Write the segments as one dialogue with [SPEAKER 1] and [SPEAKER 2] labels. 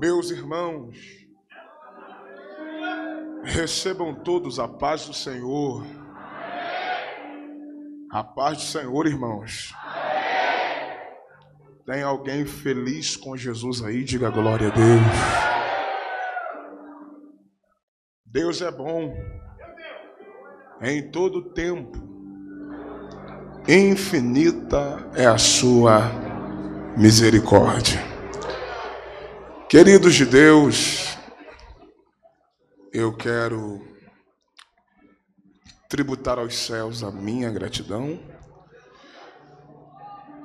[SPEAKER 1] Meus irmãos, recebam todos a paz do Senhor. A paz do Senhor, irmãos. Tem alguém feliz com Jesus aí? Diga glória a Deus. Deus é bom em todo tempo. Infinita é a sua misericórdia. Queridos de Deus, eu quero tributar aos céus a minha gratidão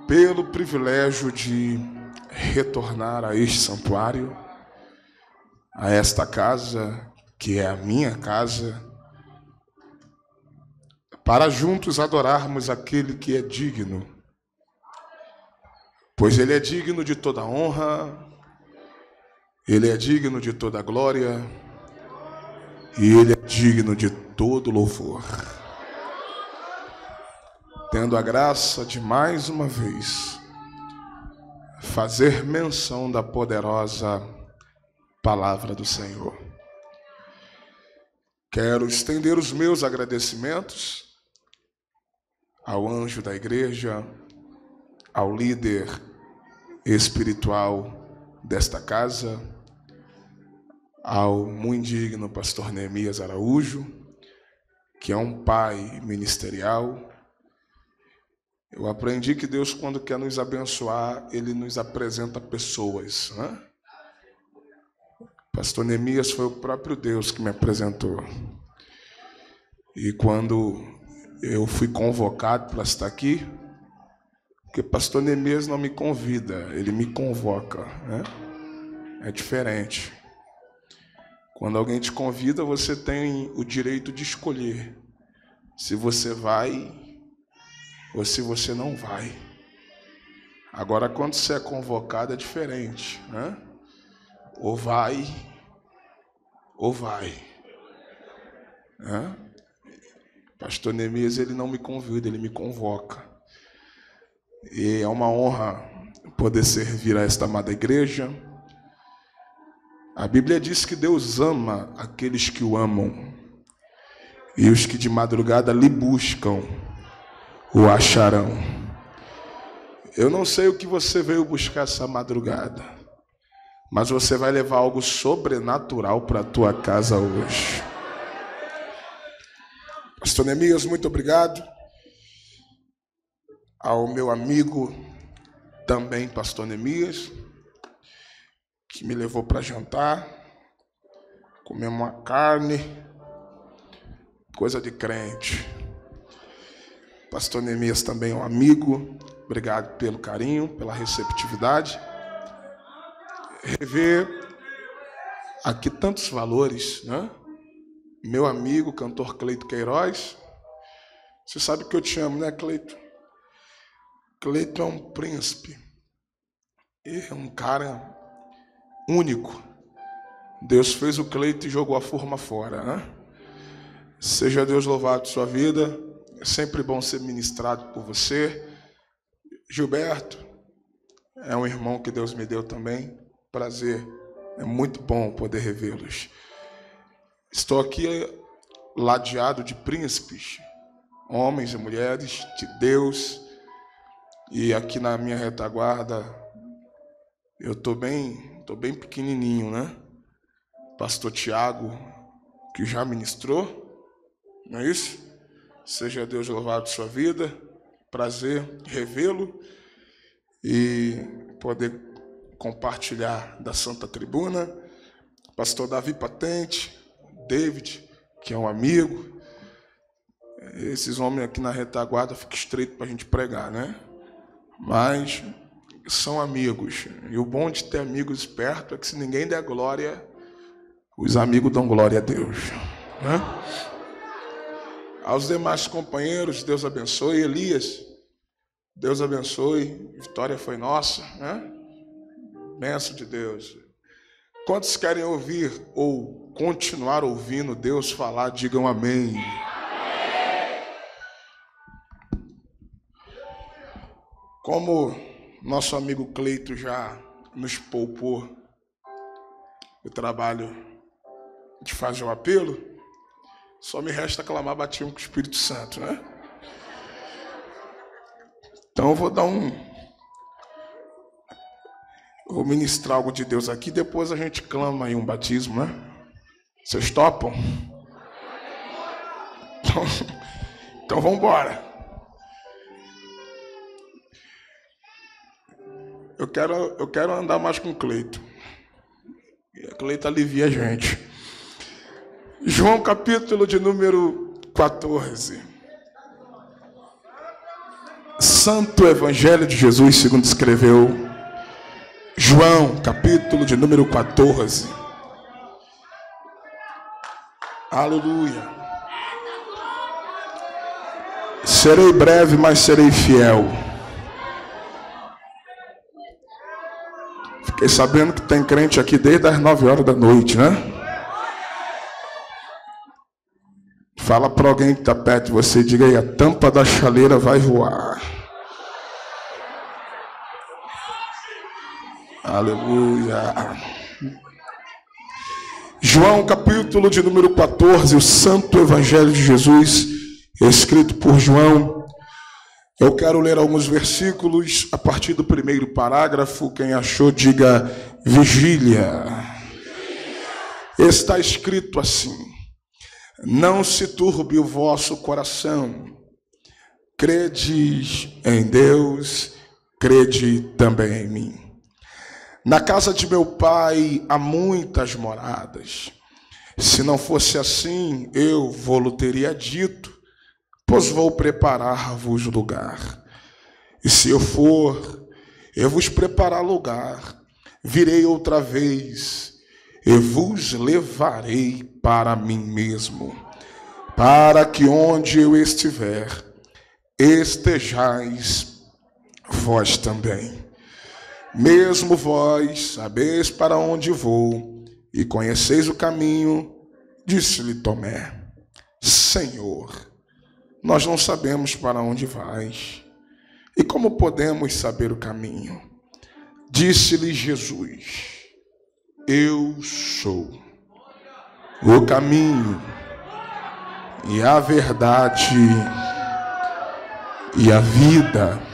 [SPEAKER 1] pelo privilégio de retornar a este santuário, a esta casa, que é a minha casa, para juntos adorarmos aquele que é digno, pois ele é digno de toda honra, ele é digno de toda glória e ele é digno de todo louvor. Tendo a graça de mais uma vez fazer menção da poderosa palavra do Senhor. Quero estender os meus agradecimentos ao anjo da igreja, ao líder espiritual desta casa, ao muito digno pastor Neemias Araújo, que é um pai ministerial. Eu aprendi que Deus, quando quer nos abençoar, Ele nos apresenta pessoas. Né? Pastor Neemias foi o próprio Deus que me apresentou. E quando eu fui convocado para estar aqui, porque pastor Neemias não me convida, ele me convoca, né? É diferente. Quando alguém te convida, você tem o direito de escolher se você vai ou se você não vai. Agora, quando você é convocado, é diferente, né? Ou vai, ou vai. Né? Pastor Neemias, ele não me convida, ele me convoca. E é uma honra poder servir a esta amada igreja. A Bíblia diz que Deus ama aqueles que o amam, e os que de madrugada lhe buscam o acharão. Eu não sei o que você veio buscar essa madrugada, mas você vai levar algo sobrenatural para a tua casa hoje. Pastor Neemias, muito obrigado ao meu amigo, também pastor Neemias, que me levou para jantar, comer uma carne, coisa de crente. Pastor Neemias também é um amigo, obrigado pelo carinho, pela receptividade. Rever aqui tantos valores, né? Meu amigo, cantor Cleito Queiroz. Você sabe que eu te amo, né, Cleito? Cleito é um príncipe. É um cara único. Deus fez o Cleito e jogou a forma fora. Né? Seja Deus louvado sua vida. É sempre bom ser ministrado por você. Gilberto é um irmão que Deus me deu também. Prazer. É muito bom poder revê-los. Estou aqui ladeado de príncipes, homens e mulheres de Deus e aqui na minha retaguarda, eu estou bem, tô bem pequenininho, né? Pastor Tiago, que já ministrou, não é isso? Seja Deus louvado sua vida, prazer revê-lo e poder compartilhar da Santa Tribuna. Pastor Davi Patente, David, que é um amigo. Esses homens aqui na retaguarda ficam estreito para a gente pregar, né? mas são amigos. E o bom de ter amigos perto é que se ninguém der glória, os amigos dão glória a Deus. Né? Aos demais companheiros, Deus abençoe. Elias, Deus abençoe. Vitória foi nossa. Né? Benção de Deus. Quantos querem ouvir ou continuar ouvindo Deus falar, digam amém. Como nosso amigo Cleito já nos poupou o trabalho de fazer o apelo, só me resta clamar batismo com o Espírito Santo, né? Então eu vou dar um. Vou ministrar algo de Deus aqui, depois a gente clama aí um batismo, né? Vocês topam? Então, então vamos embora. Eu quero, eu quero andar mais com Cleito. E Cleito alivia a gente. João capítulo de número 14. Santo Evangelho de Jesus, segundo escreveu João, capítulo de número 14. Aleluia. Serei breve, mas serei fiel. Fiquei sabendo que tem crente aqui desde as 9 horas da noite, né? Fala para alguém que está perto de você, diga aí, a tampa da chaleira vai voar. Aleluia. João capítulo de número 14, o Santo Evangelho de Jesus, escrito por João. Eu quero ler alguns versículos a partir do primeiro parágrafo. Quem achou, diga vigília. Está escrito assim: Não se turbe o vosso coração. Credes em Deus, crede também em mim. Na casa de meu pai há muitas moradas. Se não fosse assim, eu vou-lo teria dito, pois vou preparar-vos lugar. E se eu for, eu vos preparar lugar, virei outra vez e vos levarei para mim mesmo, para que onde eu estiver, estejais vós também. Mesmo vós sabeis para onde vou e conheceis o caminho, disse-lhe Tomé: Senhor, nós não sabemos para onde vais. E como podemos saber o caminho? Disse-lhe Jesus: Eu sou o caminho e a verdade e a vida.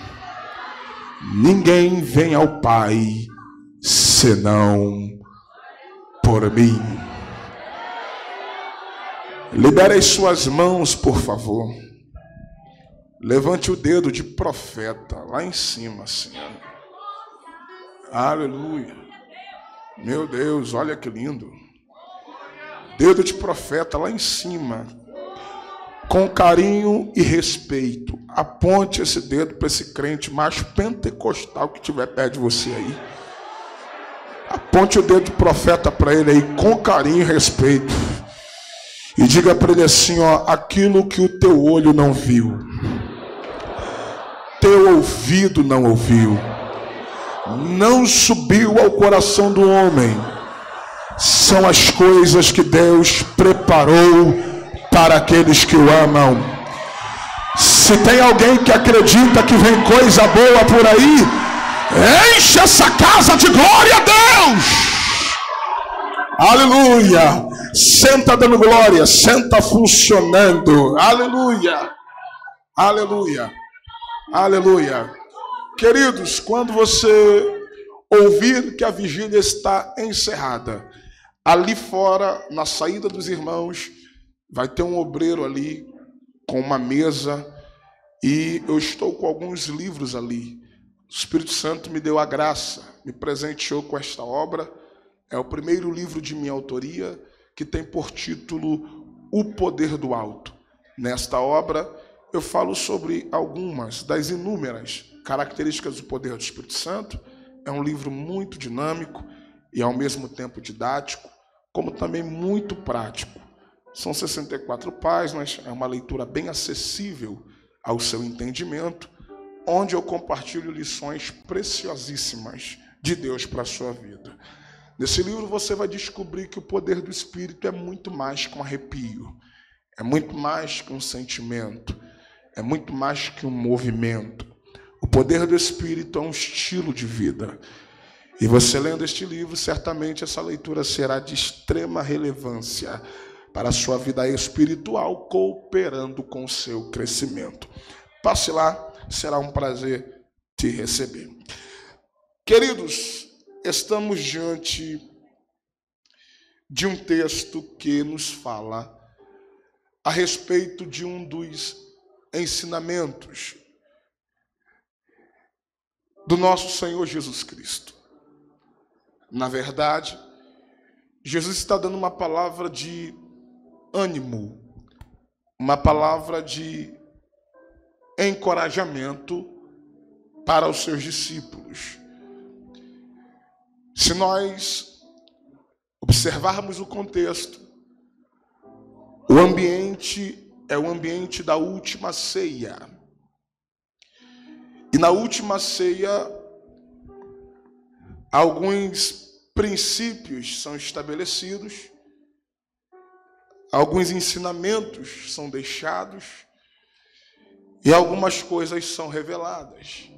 [SPEAKER 1] Ninguém vem ao Pai senão por mim. Libere as suas mãos, por favor. Levante o dedo de profeta lá em cima, Senhor. Aleluia. Meu Deus, olha que lindo. Dedo de profeta lá em cima com carinho e respeito, aponte esse dedo para esse crente mais pentecostal que tiver perto de você aí. Aponte o dedo do profeta para ele aí com carinho e respeito. E diga para ele assim, ó, aquilo que o teu olho não viu, teu ouvido não ouviu, não subiu ao coração do homem, são as coisas que Deus preparou para aqueles que o amam. Se tem alguém que acredita que vem coisa boa por aí, enche essa casa de glória a Deus. Aleluia. Senta dando glória, senta funcionando. Aleluia. Aleluia. Aleluia. Queridos, quando você ouvir que a vigília está encerrada, ali fora, na saída dos irmãos, Vai ter um obreiro ali com uma mesa e eu estou com alguns livros ali. O Espírito Santo me deu a graça, me presenteou com esta obra. É o primeiro livro de minha autoria que tem por título O Poder do Alto. Nesta obra eu falo sobre algumas das inúmeras características do poder do Espírito Santo. É um livro muito dinâmico e ao mesmo tempo didático, como também muito prático. São 64 páginas, é uma leitura bem acessível ao seu entendimento, onde eu compartilho lições preciosíssimas de Deus para a sua vida. Nesse livro você vai descobrir que o poder do Espírito é muito mais que um arrepio, é muito mais que um sentimento, é muito mais que um movimento. O poder do Espírito é um estilo de vida. E você lendo este livro, certamente essa leitura será de extrema relevância para a sua vida espiritual, cooperando com o seu crescimento. Passe lá, será um prazer te receber. Queridos, estamos diante de um texto que nos fala a respeito de um dos ensinamentos do nosso Senhor Jesus Cristo. Na verdade, Jesus está dando uma palavra de ânimo, uma palavra de encorajamento para os seus discípulos. Se nós observarmos o contexto, o ambiente é o ambiente da última ceia. E na última ceia, alguns princípios são estabelecidos, alguns ensinamentos são deixados e algumas coisas são reveladas.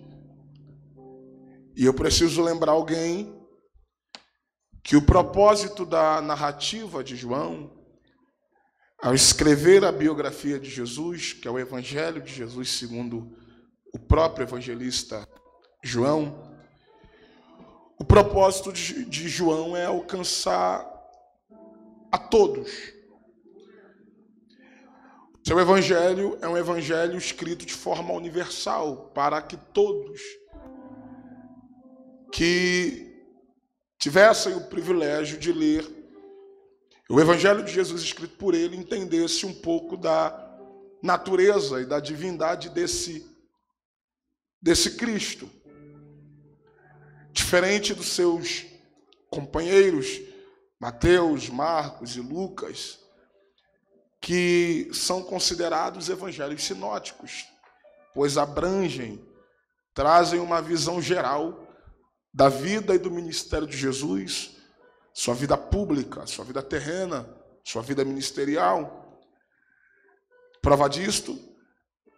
[SPEAKER 1] E eu preciso lembrar alguém que o propósito da narrativa de João, ao escrever a biografia de Jesus, que é o Evangelho de Jesus segundo o próprio evangelista João, o propósito de, João é alcançar a todos. Seu evangelho é um evangelho escrito de forma universal, para que todos que tivessem o privilégio de ler o Evangelho de Jesus escrito por ele, entendesse um pouco da natureza e da divindade desse, desse Cristo. Diferente dos seus companheiros, Mateus, Marcos e Lucas, que são considerados evangelhos sinóticos, pois abrangem, trazem uma visão geral da vida e do ministério de Jesus, sua vida pública, sua vida terrena, sua vida ministerial. Prova disto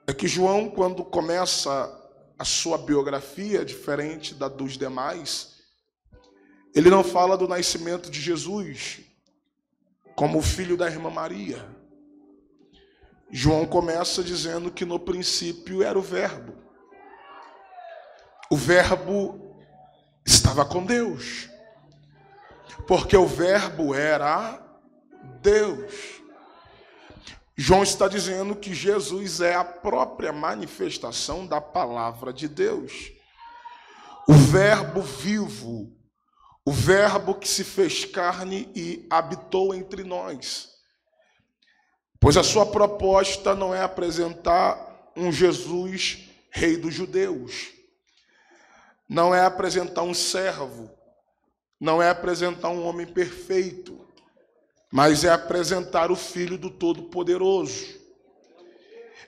[SPEAKER 1] é que João, quando começa a sua biografia, diferente da dos demais, ele não fala do nascimento de Jesus como filho da irmã Maria. João começa dizendo que no princípio era o Verbo. O Verbo estava com Deus. Porque o Verbo era Deus. João está dizendo que Jesus é a própria manifestação da palavra de Deus. O Verbo vivo, o Verbo que se fez carne e habitou entre nós. Pois a sua proposta não é apresentar um Jesus rei dos judeus não é apresentar um servo, não é apresentar um homem perfeito, mas é apresentar o Filho do Todo-Poderoso.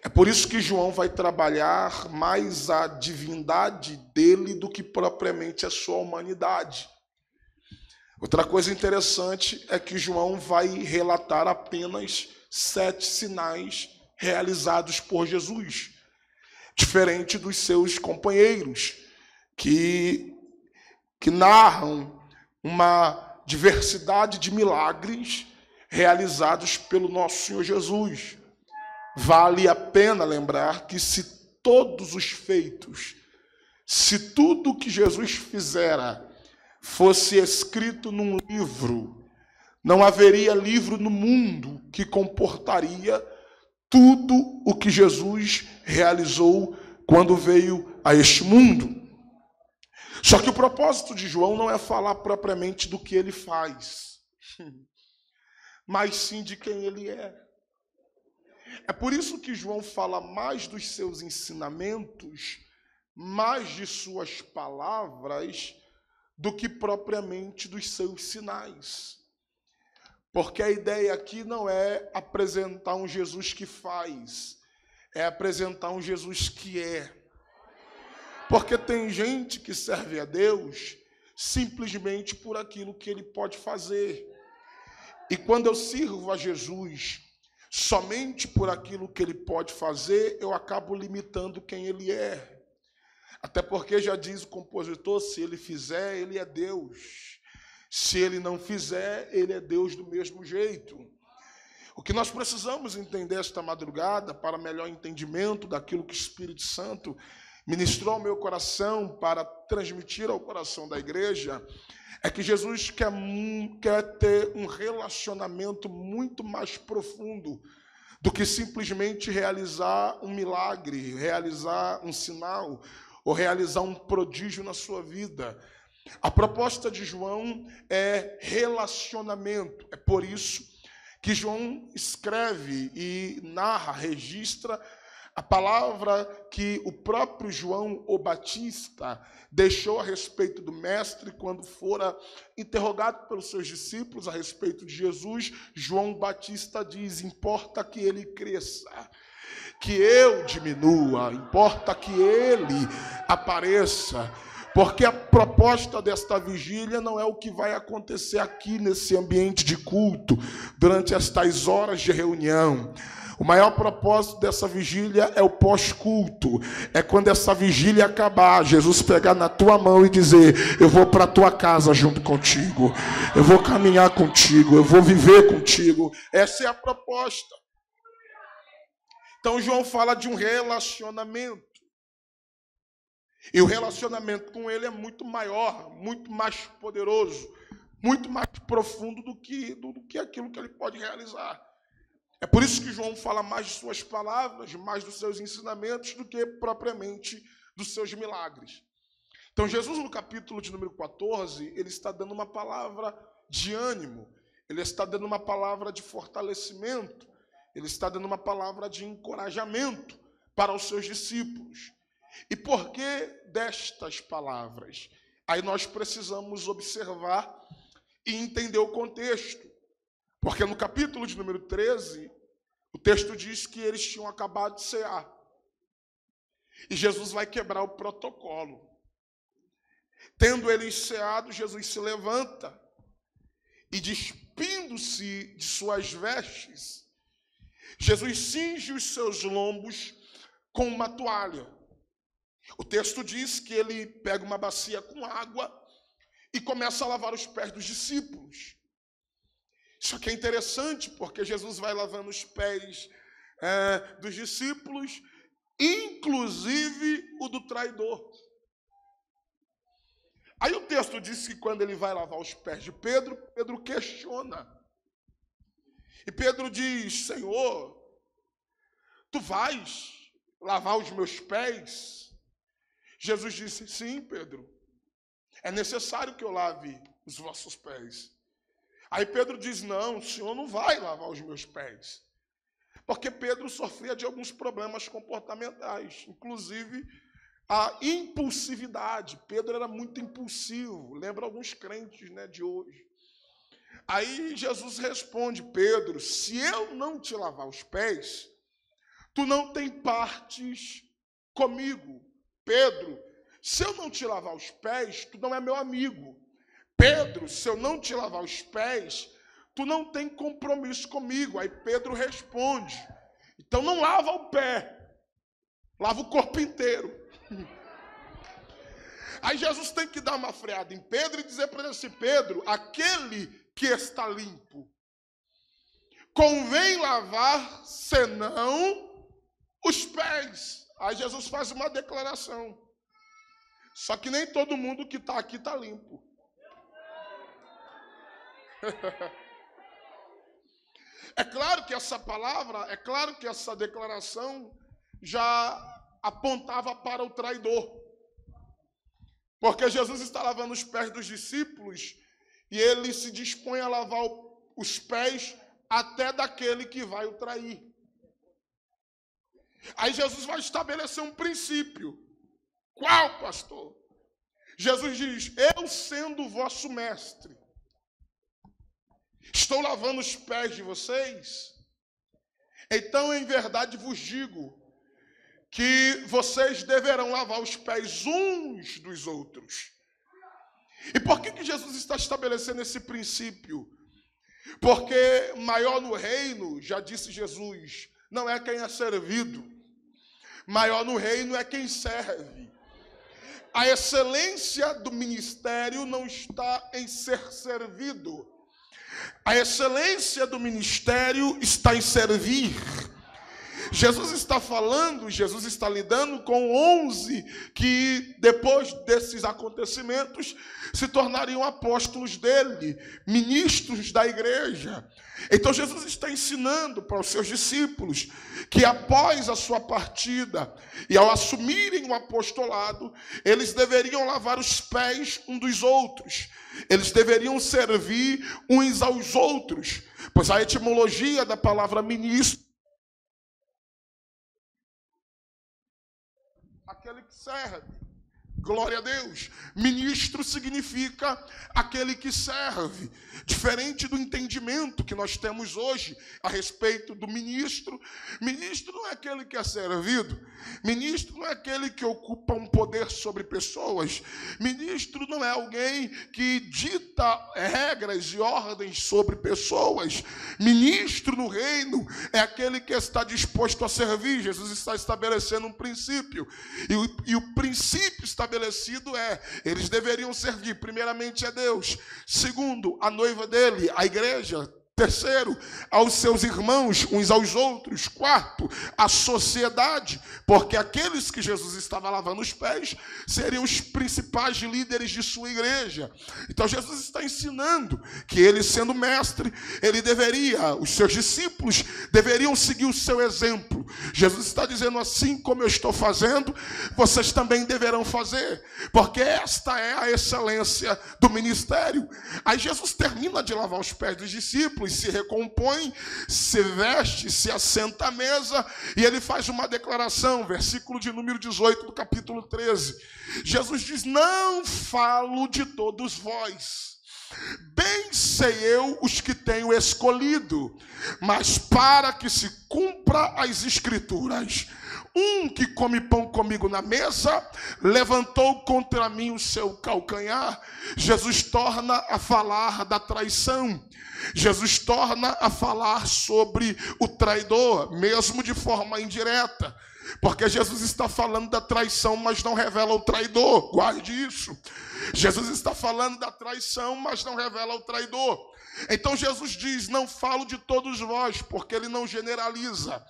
[SPEAKER 1] É por isso que João vai trabalhar mais a divindade dele do que propriamente a sua humanidade. Outra coisa interessante é que João vai relatar apenas sete sinais realizados por Jesus, diferente dos seus companheiros que, que narram uma diversidade de milagres realizados pelo nosso Senhor Jesus. Vale a pena lembrar que se todos os feitos, se tudo que Jesus fizera fosse escrito num livro, não haveria livro no mundo que comportaria tudo o que Jesus realizou quando veio a este mundo. Só que o propósito de João não é falar propriamente do que ele faz, mas sim de quem ele é. É por isso que João fala mais dos seus ensinamentos, mais de suas palavras, do que propriamente dos seus sinais. Porque a ideia aqui não é apresentar um Jesus que faz, é apresentar um Jesus que é. Porque tem gente que serve a Deus simplesmente por aquilo que ele pode fazer. E quando eu sirvo a Jesus somente por aquilo que ele pode fazer, eu acabo limitando quem ele é. Até porque já diz o compositor: se ele fizer, ele é Deus. Se ele não fizer, ele é Deus do mesmo jeito. O que nós precisamos entender esta madrugada, para melhor entendimento daquilo que o Espírito Santo ministrou ao meu coração para transmitir ao coração da igreja, é que Jesus quer, quer ter um relacionamento muito mais profundo do que simplesmente realizar um milagre, realizar um sinal ou realizar um prodígio na sua vida. A proposta de João é relacionamento. É por isso que João escreve e narra, registra a palavra que o próprio João o Batista deixou a respeito do Mestre quando fora interrogado pelos seus discípulos a respeito de Jesus, João Batista diz: importa que ele cresça, que eu diminua, importa que ele apareça. Porque a proposta desta vigília não é o que vai acontecer aqui nesse ambiente de culto, durante estas horas de reunião. O maior propósito dessa vigília é o pós-culto. É quando essa vigília acabar, Jesus pegar na tua mão e dizer: Eu vou para a tua casa junto contigo. Eu vou caminhar contigo. Eu vou viver contigo. Essa é a proposta. Então, João fala de um relacionamento. E o relacionamento com ele é muito maior, muito mais poderoso, muito mais profundo do que, do, do que aquilo que ele pode realizar. É por isso que João fala mais de suas palavras, mais dos seus ensinamentos, do que propriamente dos seus milagres. Então, Jesus, no capítulo de número 14, ele está dando uma palavra de ânimo, ele está dando uma palavra de fortalecimento, ele está dando uma palavra de encorajamento para os seus discípulos. E por que destas palavras? Aí nós precisamos observar e entender o contexto. Porque no capítulo de número 13, o texto diz que eles tinham acabado de cear. E Jesus vai quebrar o protocolo. Tendo eles ceado, Jesus se levanta e, despindo-se de suas vestes, Jesus cinge os seus lombos com uma toalha. O texto diz que ele pega uma bacia com água e começa a lavar os pés dos discípulos. Isso aqui é interessante porque Jesus vai lavando os pés é, dos discípulos, inclusive o do traidor. Aí o texto diz que quando ele vai lavar os pés de Pedro, Pedro questiona. E Pedro diz: Senhor, tu vais lavar os meus pés? Jesus disse: Sim, Pedro, é necessário que eu lave os vossos pés. Aí Pedro diz: Não, o senhor não vai lavar os meus pés. Porque Pedro sofria de alguns problemas comportamentais, inclusive a impulsividade. Pedro era muito impulsivo, lembra alguns crentes né, de hoje. Aí Jesus responde: Pedro, se eu não te lavar os pés, tu não tem partes comigo. Pedro, se eu não te lavar os pés, tu não é meu amigo. Pedro, se eu não te lavar os pés, tu não tem compromisso comigo. Aí Pedro responde: então não lava o pé, lava o corpo inteiro. Aí Jesus tem que dar uma freada em Pedro e dizer para ele assim: Pedro, aquele que está limpo, convém lavar, senão os pés. Aí Jesus faz uma declaração. Só que nem todo mundo que está aqui está limpo. É claro que essa palavra, é claro que essa declaração já apontava para o traidor. Porque Jesus está lavando os pés dos discípulos e ele se dispõe a lavar os pés até daquele que vai o trair. Aí Jesus vai estabelecer um princípio. Qual, pastor? Jesus diz: Eu sendo vosso mestre, Estou lavando os pés de vocês? Então, em verdade vos digo que vocês deverão lavar os pés uns dos outros. E por que, que Jesus está estabelecendo esse princípio? Porque maior no reino, já disse Jesus, não é quem é servido, maior no reino é quem serve. A excelência do ministério não está em ser servido, a excelência do ministério está em servir. Jesus está falando, Jesus está lidando com onze que, depois desses acontecimentos, se tornariam apóstolos dele, ministros da igreja. Então Jesus está ensinando para os seus discípulos que após a sua partida e ao assumirem o apostolado, eles deveriam lavar os pés um dos outros. Eles deveriam servir uns aos outros, pois a etimologia da palavra ministro aquele que serve. Glória a Deus. Ministro significa aquele que serve. Diferente do entendimento que nós temos hoje a respeito do ministro. Ministro não é aquele que é servido. Ministro não é aquele que ocupa um poder sobre pessoas. Ministro não é alguém que dita regras e ordens sobre pessoas. Ministro no reino é aquele que está disposto a servir. Jesus está estabelecendo um princípio. E o, e o princípio estabelecido estabelecido é: eles deveriam servir, primeiramente, a Deus, segundo, a noiva dele, a igreja, Terceiro, aos seus irmãos, uns aos outros. Quarto, a sociedade, porque aqueles que Jesus estava lavando os pés seriam os principais líderes de sua igreja. Então Jesus está ensinando que ele, sendo mestre, ele deveria, os seus discípulos deveriam seguir o seu exemplo. Jesus está dizendo assim como eu estou fazendo, vocês também deverão fazer, porque esta é a excelência do ministério. Aí Jesus termina de lavar os pés dos discípulos e se recompõe, se veste, se assenta à mesa, e ele faz uma declaração, versículo de número 18 do capítulo 13. Jesus diz: Não falo de todos vós. Bem sei eu os que tenho escolhido, mas para que se cumpra as escrituras, um que come pão comigo na mesa levantou contra mim o seu calcanhar. Jesus torna a falar da traição. Jesus torna a falar sobre o traidor, mesmo de forma indireta. Porque Jesus está falando da traição, mas não revela o traidor. Guarde isso. Jesus está falando da traição, mas não revela o traidor. Então Jesus diz: Não falo de todos vós, porque ele não generaliza.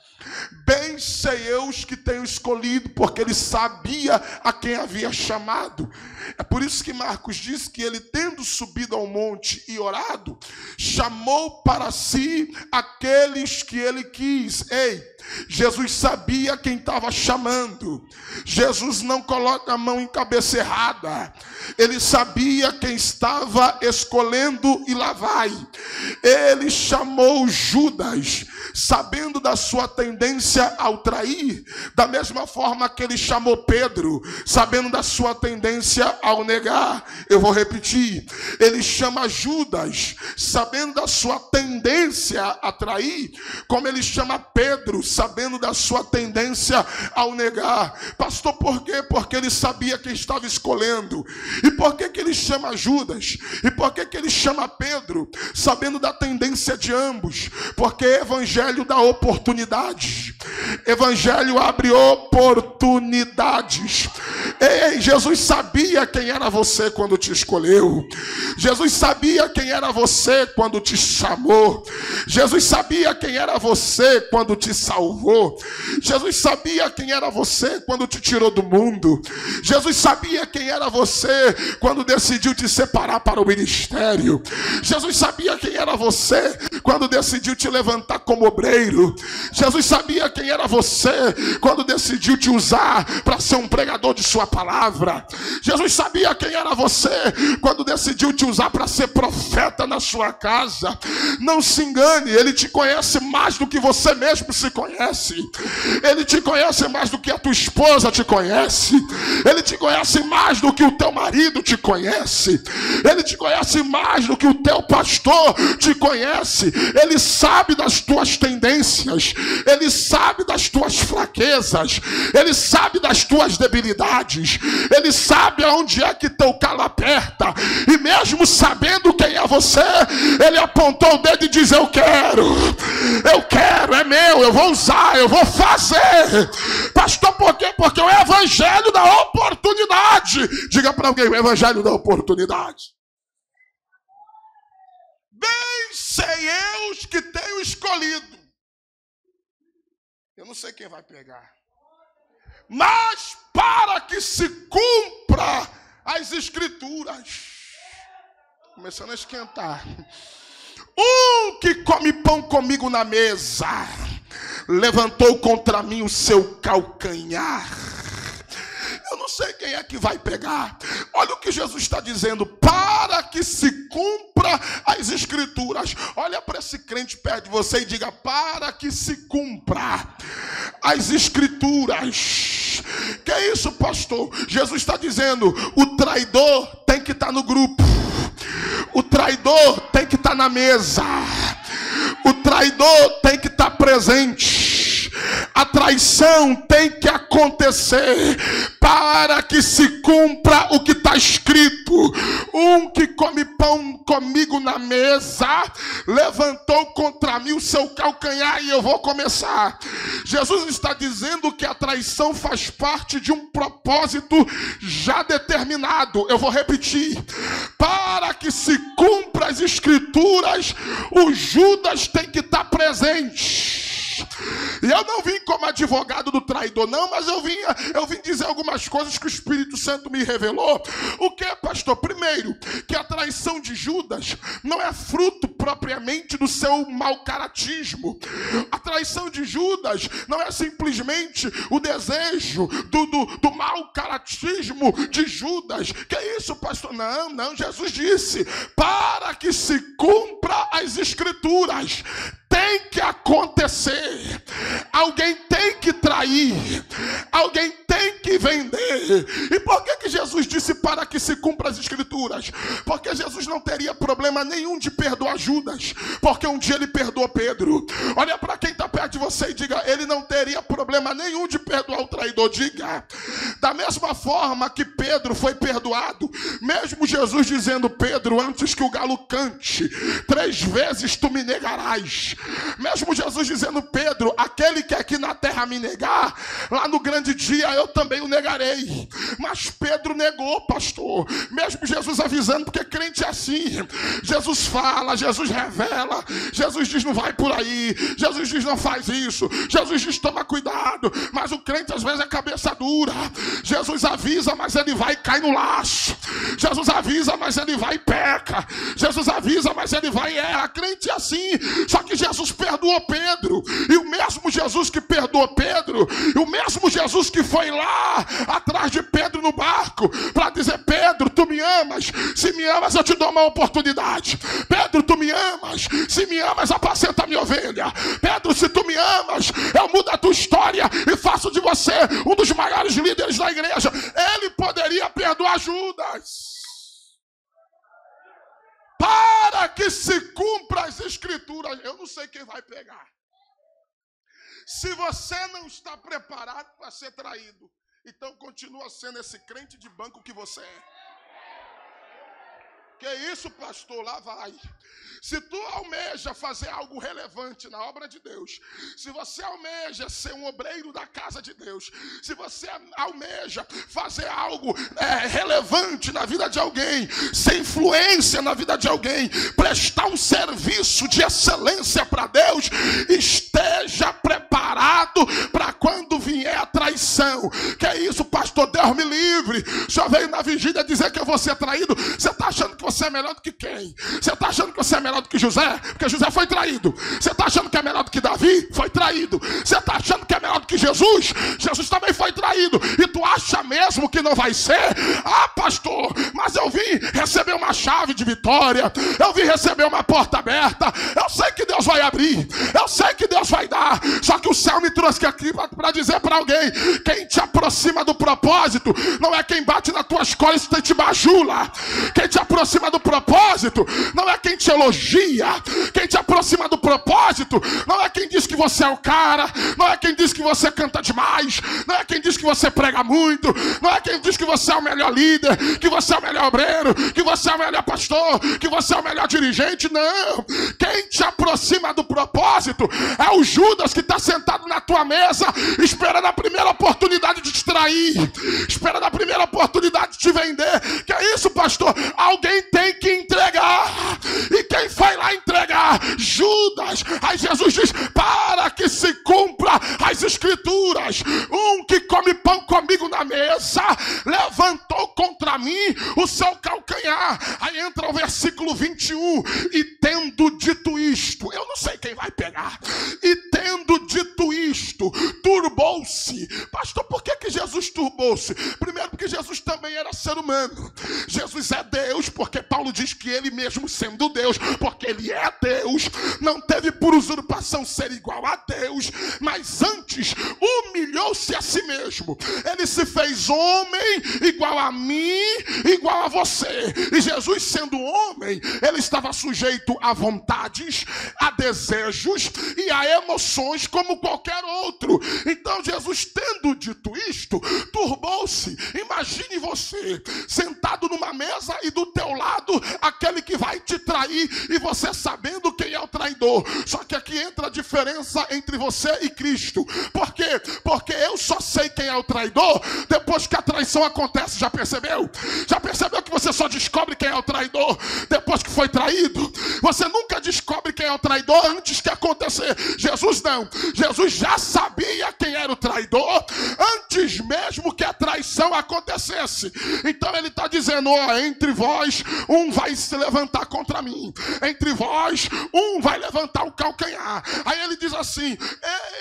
[SPEAKER 1] Bem sei eu os que tenho escolhido, porque ele sabia a quem havia chamado. É por isso que Marcos diz que ele, tendo subido ao monte e orado, chamou para si aqueles que ele quis. Ei, Jesus sabia quem estava chamando. Jesus não coloca a mão em cabeça errada. Ele sabia quem estava escolhendo e lá vai. Ele chamou Judas, sabendo da sua tendência ao trair, da mesma forma que ele chamou Pedro, sabendo da sua tendência ao negar. Eu vou repetir. Ele chama Judas, sabendo da sua tendência a trair, como ele chama Pedro, sabendo da sua tendência ao negar. Pastor, por quê? Porque ele sabia quem estava escolhendo. E por que, que ele chama Judas? E por que, que ele chama Pedro? Sabendo da tendência de ambos. Porque evangelho dá oportunidade. Evangelho abre oportunidades. Ei, Jesus sabia quem era você quando te escolheu. Jesus sabia quem era você quando te chamou. Jesus sabia quem era você quando te salvou. Jesus sabia quem era você quando te tirou do mundo. Jesus sabia quem era você quando decidiu te separar para o ministério. Jesus sabia quem era você quando decidiu te levantar como obreiro. Jesus sabia quem era você quando decidiu te usar para ser um pregador de sua palavra. Jesus sabia quem era você quando decidiu te usar para ser profeta na sua casa. Não se engane, ele te conhece mais do que você mesmo se conhece. Ele te conhece mais do que a tua esposa te conhece. Ele te conhece mais do que o teu marido te conhece. Ele te conhece mais do que o teu pastor te conhece. Ele sabe das tuas tendências, Ele sabe das tuas fraquezas, Ele sabe das tuas debilidades, Ele sabe aonde é que teu calo aperta, e mesmo sabendo quem é você, Ele apontou o dedo e diz: Eu quero, eu quero, é meu, eu vou usar, eu vou fazer. Pastor, por quê? Porque o Evangelho da oportunidade. Diga para alguém: o Evangelho da oportunidade. Bem sei eu os que tenho escolhido. Eu não sei quem vai pegar. Mas para que se cumpra as escrituras. Começando a esquentar. Um que come pão comigo na mesa levantou contra mim o seu calcanhar. Eu não sei quem é que vai pegar. Olha o que Jesus está dizendo: para que se cumpra as escrituras. Olha para esse crente perto de você e diga: para que se cumpra as escrituras. Que é isso, pastor? Jesus está dizendo: o traidor tem que estar tá no grupo. O traidor tem que estar tá na mesa. O traidor tem que estar tá presente. A traição tem que acontecer para que se cumpra o que está escrito. Um que come pão comigo na mesa levantou contra mim o seu calcanhar e eu vou começar. Jesus está dizendo que a traição faz parte de um propósito já determinado. Eu vou repetir. Para que se cumpra as escrituras, o Judas tem que estar presente. E eu não vim como advogado do traidor, não, mas eu vim, eu vim dizer algumas coisas que o Espírito Santo me revelou. O que, pastor? Primeiro, que a traição de Judas não é fruto propriamente do seu mau caratismo. A traição de Judas não é simplesmente o desejo do, do, do mau caratismo de Judas. Que é isso, pastor? Não, não. Jesus disse: para que se cumpra as escrituras tem que acontecer. Alguém tem que trair. Alguém tem que vender. E por que, que Jesus disse para que se cumpra as escrituras? Porque Jesus não teria problema nenhum de perdoar Judas. Porque um dia ele perdoou Pedro. Olha para quem está perto de você e diga: ele não teria problema nenhum de perdoar o traidor. Diga. Da mesma forma que Pedro foi perdoado, mesmo Jesus dizendo: Pedro, antes que o galo cante, três vezes tu me negarás. Mesmo Jesus dizendo, Pedro, aquele que aqui na terra me negar, lá no grande dia eu também o negarei. Mas Pedro negou, pastor. Mesmo Jesus avisando, porque crente é assim. Jesus fala, Jesus revela, Jesus diz não vai por aí, Jesus diz não faz isso, Jesus diz toma cuidado. Mas o crente às vezes é cabeça dura. Jesus avisa, mas ele vai e cai no laço. Jesus avisa, mas ele vai e peca. Jesus avisa, mas ele vai e erra. Crente é assim. Só que Jesus perdoou Pedro. E o mesmo Jesus que perdoou Pedro, e o mesmo Jesus que foi lá atrás de Pedro no barco para dizer: Pedro, tu me amas. Se me amas, eu te dou uma oportunidade. Pedro, tu me amas. Se me amas, apacenta minha ovelha. Pedro, se tu me amas, eu mudo a tua história e faço de você um dos maiores líderes da igreja. Ele poderia perdoar Judas para que se cumpra as escrituras. Eu não sei quem vai pegar. Se você não está preparado para ser traído, então continua sendo esse crente de banco que você é. Que isso, pastor? Lá vai. Se tu almeja fazer algo relevante na obra de Deus, se você almeja ser um obreiro da casa de Deus, se você almeja fazer algo é, relevante na vida de alguém, ser influência na vida de alguém, prestar um serviço de excelência para Deus, esteja preparado para Que é isso, pastor? Deus me livre. Só veio na vigília dizer que eu vou ser traído. Você está achando que você é melhor do que quem? Você está achando que você é melhor do que José? Porque José foi traído. Você está achando que é melhor do que Davi? Foi traído. Você está achando que é melhor do que Jesus, Jesus também foi traído. E tu acha mesmo que não vai ser? Ah, pastor, mas eu vim receber uma chave de vitória, eu vim receber uma porta aberta, eu sei que Deus vai abrir, eu sei que Deus vai dar. Só que o céu me trouxe aqui para dizer para alguém: quem te aproxima do propósito. Não é quem bate nas tuas costas e te bajula, quem te aproxima do propósito não é quem te elogia, quem te aproxima do propósito não é quem diz que você é o cara, não é quem diz que você canta demais, não é quem diz que você prega muito, não é quem diz que você é o melhor líder, que você é o melhor obreiro, que você é o melhor pastor, que você é o melhor dirigente, não. Quem te aproxima do propósito é o Judas que está sentado na tua mesa, esperando a primeira oportunidade de te trair, esperando a primeira oportunidade de te vender. Que é isso, pastor? Alguém tem que entregar. E quem foi lá entregar? Judas. Aí Jesus diz: para que se cumpra as escrituras. Um que come pão comigo na mesa levantou contra mim o seu calcanhar. Aí entra o versículo 21. E tendo dito isto, eu não sei quem vai pegar. E tendo dito isto, turbou-se. Pastor, por que, que Jesus turbou-se? Primeiro, porque Jesus também era ser humano. Jesus é Deus, porque Paulo diz que ele mesmo sendo Deus, porque ele é Deus, não teve por usurpação ser igual a Deus, mas antes humilhou-se a si mesmo. Ele se fez homem igual a mim, igual a você. E Jesus, sendo homem, ele estava sujeito a vontades, a desejos e a emoções como qualquer outro. Então, Jesus, tendo dito isto, turbou-se. Imagine você sentado numa mesa e do teu lado aquele que vai te trair e você sabendo quem é o traidor. Só que aqui entra a diferença entre você e Cristo. Por quê? Porque eu só sei quem é o traidor depois que a traição acontece. Já percebeu? Já percebeu que você só descobre quem é o traidor depois que foi traído? Você nunca descobre quem é o traidor antes que acontecer. Jesus não. Jesus já sabia quem era o traidor antes mesmo que a traição acontecesse. Então ele está dizendo: ó, entre vós um vai se levantar contra mim, entre vós um vai levantar o calcanhar. Aí ele diz assim: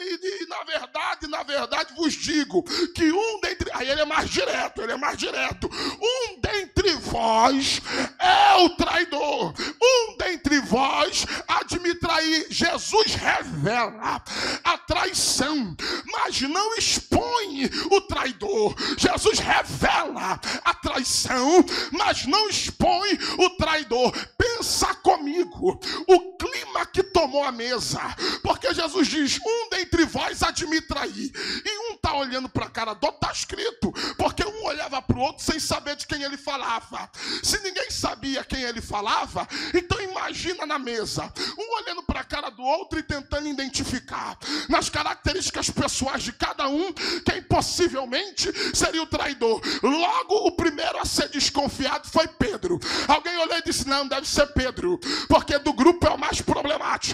[SPEAKER 1] e, na verdade, na verdade vos digo que um dentre. Aí ele é mais direto, ele é mais direto. Um dentre vós é o traidor. Um dentre vós há de me trair. Jesus revela a traição, mas não expõe o traidor. Jesus revela a traição, mas não expõe o traidor. Pensa comigo, o clima que tomou a mesa, porque Jesus diz: um dentre vós há de me trair, e um está olhando para a cara do outro, está escrito, porque um olhava para o outro sem saber de quem ele falava. Se ninguém sabia quem ele falava, então imagina na mesa, um olhando para a cara do outro e tentando identificar nas características pessoais de cada um quem possivelmente seria o traidor. Logo, o primeiro a ser desconfiado foi Pedro. Alguém olhou e disse: Não, deve ser Pedro, porque do grupo é o mais problemático.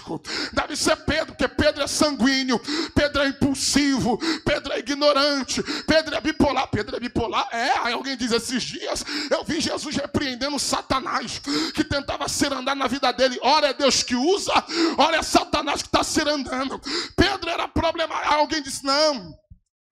[SPEAKER 1] Deve ser Pedro, porque Pedro é sanguíneo, Pedro é impulsivo, Pedro é ignorante, Pedro é bipolar. Pedro é bipolar? É, aí alguém diz esses dias: Eu vi Jesus repreendendo Satanás, que tentava ser andar na vida dele. Ora é Deus que usa, ora é Satanás que está ser andando. Pedro era problemático. Alguém disse: Não.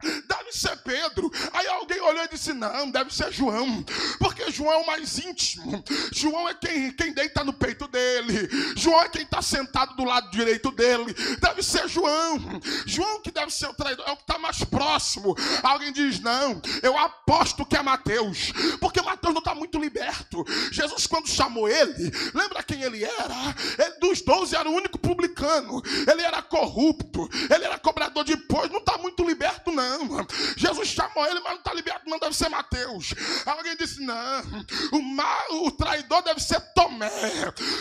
[SPEAKER 1] Deve ser Pedro. Aí alguém olhou e disse: Não, deve ser João, porque João é o mais íntimo. João é quem, quem deita no peito dele. João é quem está sentado do lado direito dele. Deve ser João. João que deve ser o traidor, é o que está mais próximo. Alguém diz: Não, eu aposto que é Mateus, porque Mateus não está muito liberto. Jesus, quando chamou ele, lembra quem ele era? Ele, dos doze era o único publicano. Ele era corrupto, ele era cobrador de impostos, não está muito liberto, não não. Jesus chamou ele, mas não está liberto, não deve ser Mateus. Alguém disse: não, o, o traidor deve ser Tomé,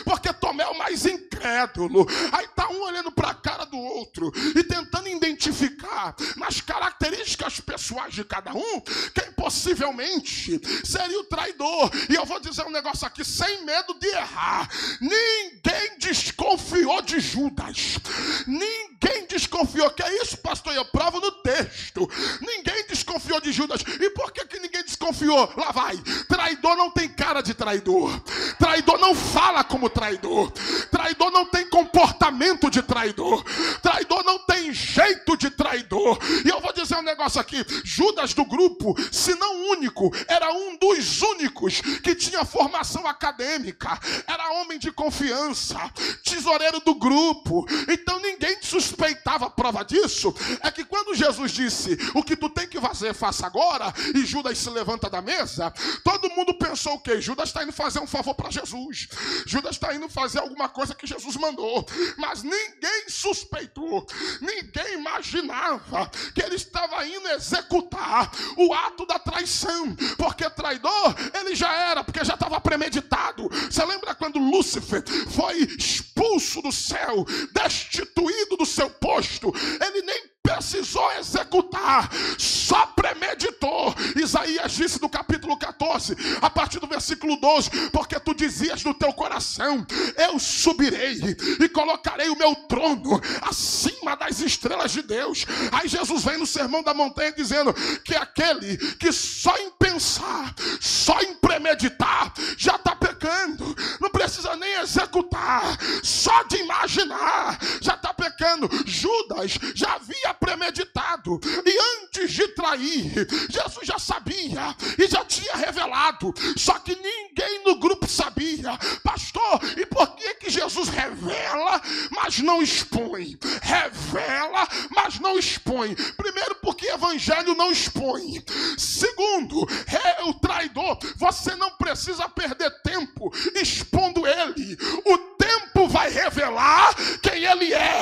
[SPEAKER 1] porque Tomé é o mais incrédulo. Aí está um olhando para a cara do outro e tentando identificar nas características pessoais de cada um quem possivelmente seria o traidor. E eu vou dizer um negócio aqui sem medo de errar: ninguém desconfiou de Judas, ninguém desconfiou. Que é isso, pastor? Eu provo no texto. Ninguém desconfiou de Judas. E por que, que ninguém desconfiou? Lá vai. Traidor não tem cara de traidor. Traidor não fala como traidor. Traidor não tem comportamento de traidor. Traidor não tem jeito de traidor. E eu vou dizer um negócio aqui: Judas do grupo, se não único, era um dos únicos que tinha formação acadêmica, era homem de confiança, tesoureiro do grupo. Então ninguém suspeitava. A prova disso é que quando Jesus disse: O que tu tem que fazer, faça agora, e Judas se levanta da mesa, todo mundo pensou o quê? Judas está indo fazer um favor para Jesus. Judas está indo fazer alguma coisa que Jesus mandou. Mas ninguém suspeitou, ninguém imaginava que ele estava indo executar o ato da traição. Porque traidor ele já era, porque já estava premeditado. Você lembra quando Lúcifer foi expulso do céu, destituído do seu posto? Ele nem precisou executar, só premeditou. Isaías disse no capítulo 14, a partir do versículo 12: Porque tu dizias no teu coração: Eu subirei e colocarei o meu trono acima das estrelas de Deus. Aí Jesus vem no sermão da montanha dizendo que aquele que só em pensar, só em premeditar, já está pecando, não precisa nem executar, só de imaginar, já está pecando. Judas já havia premeditado. E antes de trair, Jesus já sabia e já tinha revelado. Só que ninguém no grupo sabia. Pastor, e por que Jesus revela, mas não expõe? Revela, mas não expõe. Primeiro, porque evangelho não expõe. Segundo, é o traidor, você não precisa perder tempo expondo ele. O tempo vai revelar quem ele é.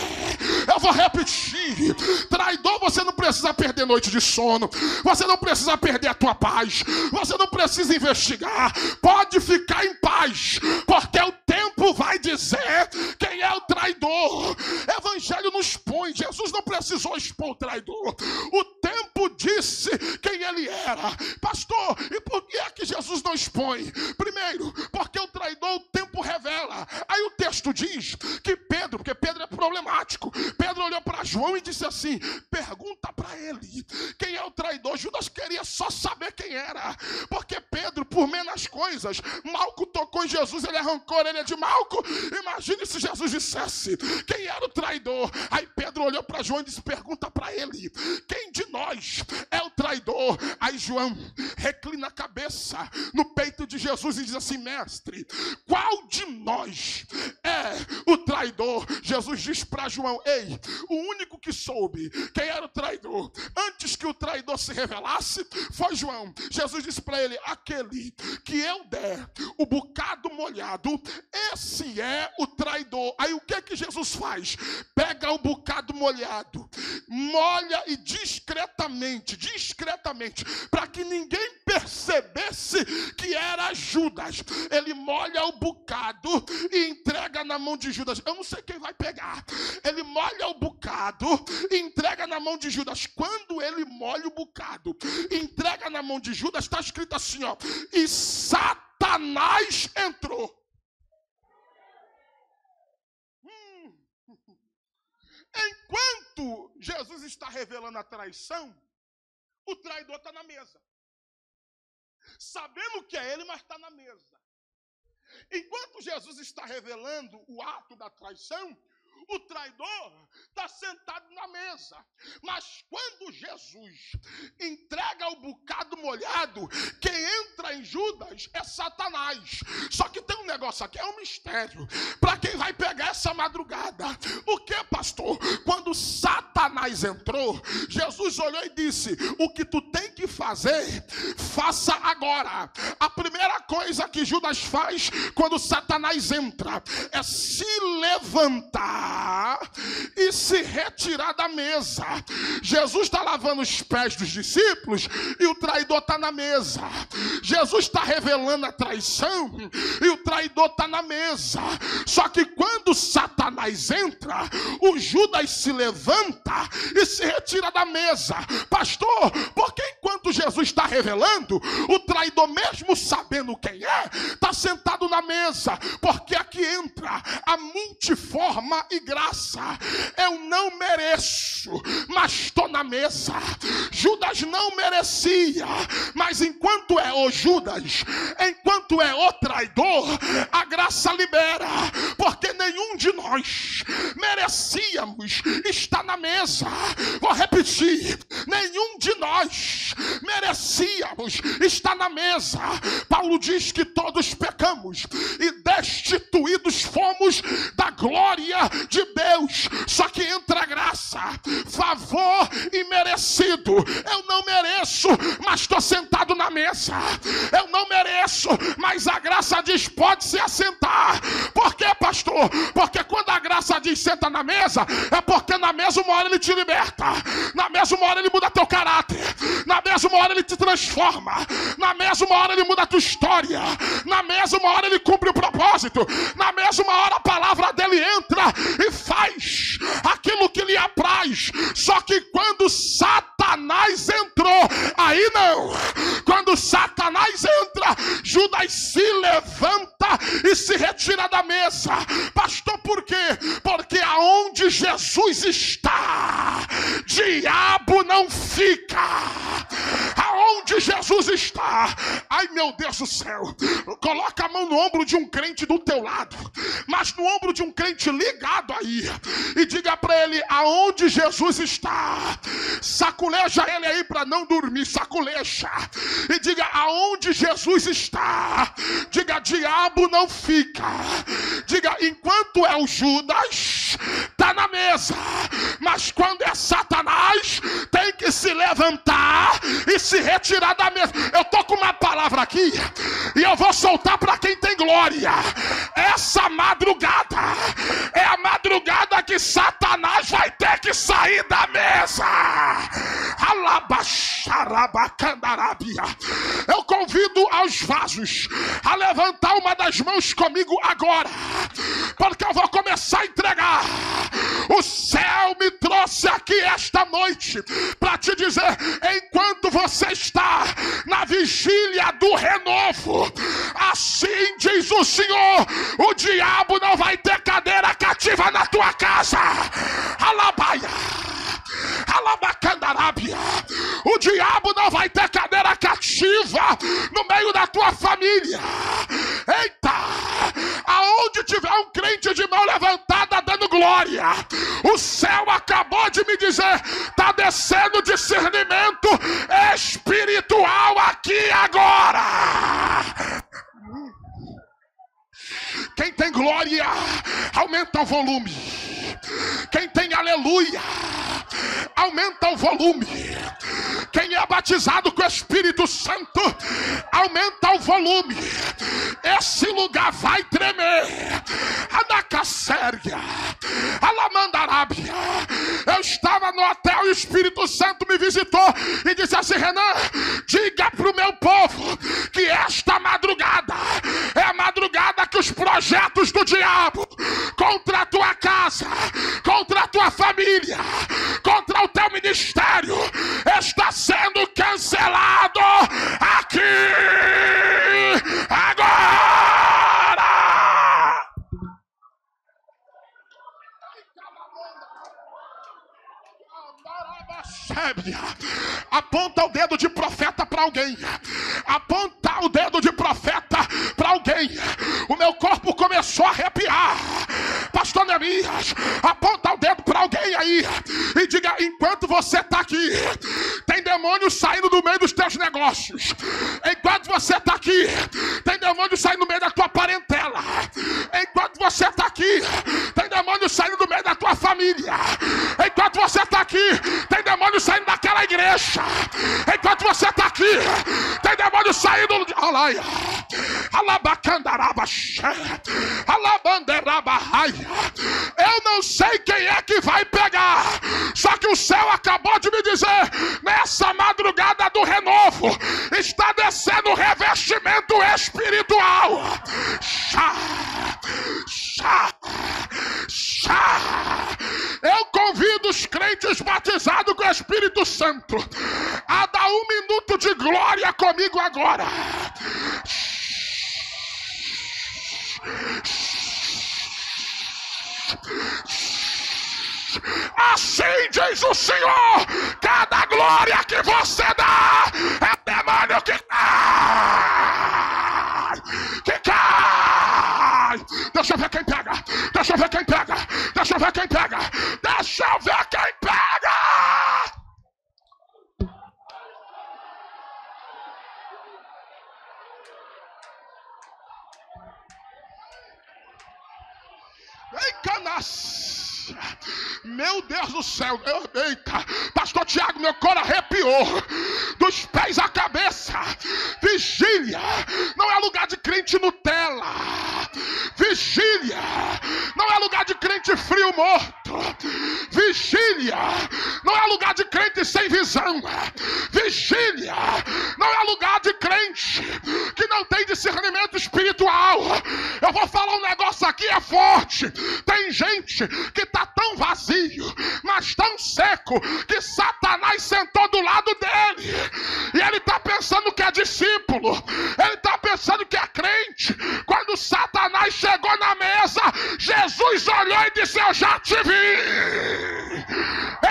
[SPEAKER 1] Eu vou repetir traidor, você não precisa perder noite de sono, você não precisa perder a tua paz, você não precisa investigar, pode ficar em paz, porque o tempo vai dizer quem é o traidor. Evangelho nos põe, Jesus não precisou expor o traidor, o tempo disse quem ele era. Pastor, e por que é que Jesus não expõe? Primeiro, porque o traidor o tempo revela. Aí o texto diz que Pedro, porque Pedro é problemático, Pedro olhou para João e disse assim: pergunta para ele quem é o traidor. Judas queria só saber quem era, porque Pedro, por menos coisas, Malco tocou em Jesus, ele arrancou a orelha de Malco. Imagine se Jesus dissesse quem era o traidor. Aí Pedro olhou para João e disse: pergunta para ele quem de nós é o traidor. Aí João reclina a cabeça no peito de Jesus e diz assim: mestre, qual de nós é o traidor? Jesus diz para João: ei, o único que soube quem era o traidor? Antes que o traidor se revelasse, foi João. Jesus disse para ele: aquele que eu der o bocado molhado, esse é o traidor. Aí o que é que Jesus faz? Pega o bocado molhado, molha e discretamente, discretamente, para que ninguém percebesse que era Judas. Ele molha o bocado e entrega na mão de Judas. Eu não sei quem vai pegar. Ele molha o bocado e entrega na mão de Judas. Quando ele molha o bocado, entrega na mão de Judas, está escrito assim, ó. E Satanás entrou. Enquanto Jesus está revelando a traição, o traidor está na mesa. Sabendo que é ele, mas está na mesa. Enquanto Jesus está revelando o ato da traição, o traidor está sentado na mesa. Mas quando Jesus entrega o bocado molhado, quem entra em Judas é Satanás. Só que tem um negócio aqui, é um mistério. Para quem vai pegar essa madrugada. O que, pastor? Quando Satanás entrou, Jesus olhou e disse: O que tu tem que fazer, faça agora. A primeira coisa que Judas faz quando Satanás entra é se levantar e se retirar da mesa. Jesus está lavando os pés dos discípulos e o traidor está na mesa. Jesus está revelando a traição e o traidor está na mesa. Só que quando Satanás entra, o Judas se levanta e se retira da mesa. Pastor, porque enquanto Jesus está revelando, o traidor, mesmo sabendo quem é, está sentado na mesa. Porque aqui entra a multiforma e graça. Eu não mereço, mas estou na mesa. Judas não merecia, mas enquanto é o Judas, enquanto é o traidor, a graça libera, porque nenhum de nós merecíamos estar na mesa. Vou repetir: nenhum de nós merecíamos estar na mesa. Paulo diz que todos pecamos e destituídos fomos da glória de Deus. Só que entra graça, favor imerecido. Eu não mereço, mas estou sentado na mesa. Eu não mereço, mas a graça diz: pode se assentar. Por quê, pastor? Porque quando a graça diz senta na mesa, é porque na mesma hora ele te liberta, na mesma hora ele muda teu caráter, na mesma hora ele te transforma, na mesma hora ele muda a tua história, na mesma hora ele cumpre o propósito, na mesma hora a palavra dele entra e faz aquilo que lhe apraz. Só que quando Satanás entrou, aí não. Quando Satanás entra, Judas se levanta e se retira da mesa. Pastor, por quê? Porque aonde Jesus está, diabo não fica. Aonde Jesus está, ai meu Deus do céu, coloca a mão no ombro de um crente do teu lado, mas no ombro de um crente ligado aí, e diga para ele aonde Jesus está. Saculeja ele aí para não dormir, saculeja. E diga aonde Jesus está. Diga diabo não fica. Diga enquanto é o Judas tá na mesa, mas quando é Satanás tem que se levantar e se retirar da mesa. Eu tô com uma palavra aqui e eu vou soltar para quem tem glória. Essa madrugada é a madrugada que Satanás vai ter que sair da mesa. Alabaxarabacandarabia. Eu convido aos vasos a levantar uma das mãos comigo agora, porque eu vou começar a entregar. O céu me trouxe aqui esta noite para te dizer: enquanto você está na vigília do renovo, assim diz o Senhor, o diabo não vai ter cadeira cativa na tua casa. Alabaia. Alabacandarábia. O diabo não vai ter cadeira cativa no meio da tua família. Eita! Aonde tiver um crente de mão levantada dando glória, o céu acabou de me dizer: está descendo discernimento espiritual aqui agora. Quem tem glória, aumenta o volume. Quem tem aleluia, aumenta o volume. Quem é batizado com o Espírito Santo, aumenta o volume. Esse lugar vai tremer. Anacasséria, Alamandarábia. Eu estava no hotel e o Espírito Santo me visitou e disse assim: Renan, diga para o meu povo que esta madrugada os projetos do diabo contra a tua casa, contra a tua família, contra o teu ministério está sendo cancelado aqui agora. Aponta o dedo de profeta para alguém. Aponta o dedo de profeta alguém. O meu corpo começou a arrepiar. Pastor Neemias, aponta o dedo para alguém aí e diga: enquanto você está aqui, tem demônio saindo do meio dos teus negócios. Enquanto você está aqui, tem demônio saindo do meio da tua parentela. Enquanto você está aqui, tem demônio saindo do meio da tua família. Enquanto você está aqui, tem demônio saindo daquela igreja. Enquanto você está aqui, tem demônio saindo. Alaia. Alabacandaraba. Eu não sei quem é que vai pegar. Só que o céu acabou de me dizer: nessa madrugada do renovo, está descendo revestimento espiritual. Chá, chá, chá. Eu convido os crentes batizados com o Espírito Santo a dar um minuto de glória comigo agora. Assim diz o Senhor: cada glória que você dá é demônio que cai, que cai. Deixa eu ver quem pega, deixa eu ver Deixa eu ver quem pega. Deixa eu ver quem pega. Ei, Meu Deus do céu, eita, Pastor Tiago, meu coração arrepiou, dos pés à cabeça. Vigília, não é lugar de crente Nutella. Vigília, não é lugar de crente frio morto. Vigília, não é lugar de crente sem visão. Vigília, não é lugar de crente que não tem discernimento espiritual. Eu vou falar um negócio aqui, é forte. Tem gente que está tão vazio, mas tão seco, que Satanás sentou do lado dele. E ele está pensando que é discípulo, ele está pensando que é crente. Quando Satanás chegou na mesa, Jesus olhou e disse: Eu já te vi,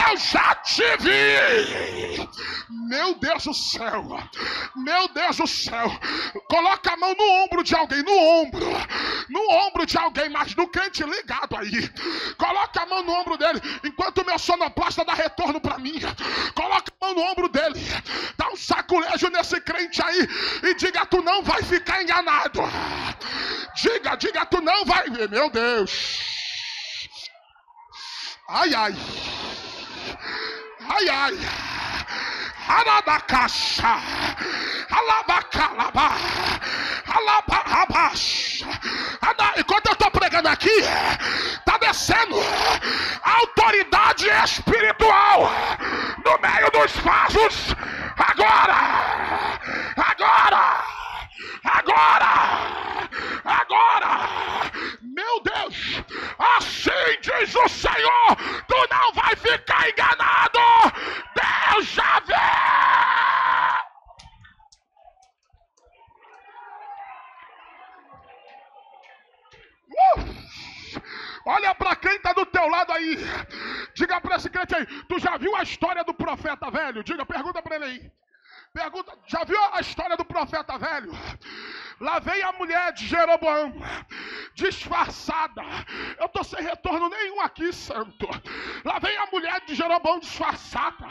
[SPEAKER 1] eu já te vi. Meu Deus do céu, meu Deus do céu, coloca a mão no ombro de alguém, no ombro, no ombro de alguém, mas no crente ligado aí. Coloca a mão no ombro dele, enquanto o meu sonoplasta dá retorno para mim. Coloca a mão no ombro dele, dá um saculejo nesse crente aí e diga: Tu não vai ficar enganado. Diga, diga, tu não vai meu Deus. Ai, ai, ai, ai. Arabacaixa, alabacalaba, alabarrabaxa. Enquanto eu estou pregando aqui, está descendo autoridade espiritual no meio dos vasos. Agora, agora, agora, agora. Meu Deus, assim diz o Senhor: tu não vai ficar enganado. Deus já vê. Uh! Olha para quem está do teu lado aí. Diga para esse crente aí: Tu já viu a história do profeta velho? Diga, pergunta para ele aí. Pergunta, já viu a história do profeta velho? Lá vem a mulher de Jeroboão, disfarçada. Eu estou sem retorno nenhum aqui, santo. Lá vem a mulher de Jeroboão disfarçada.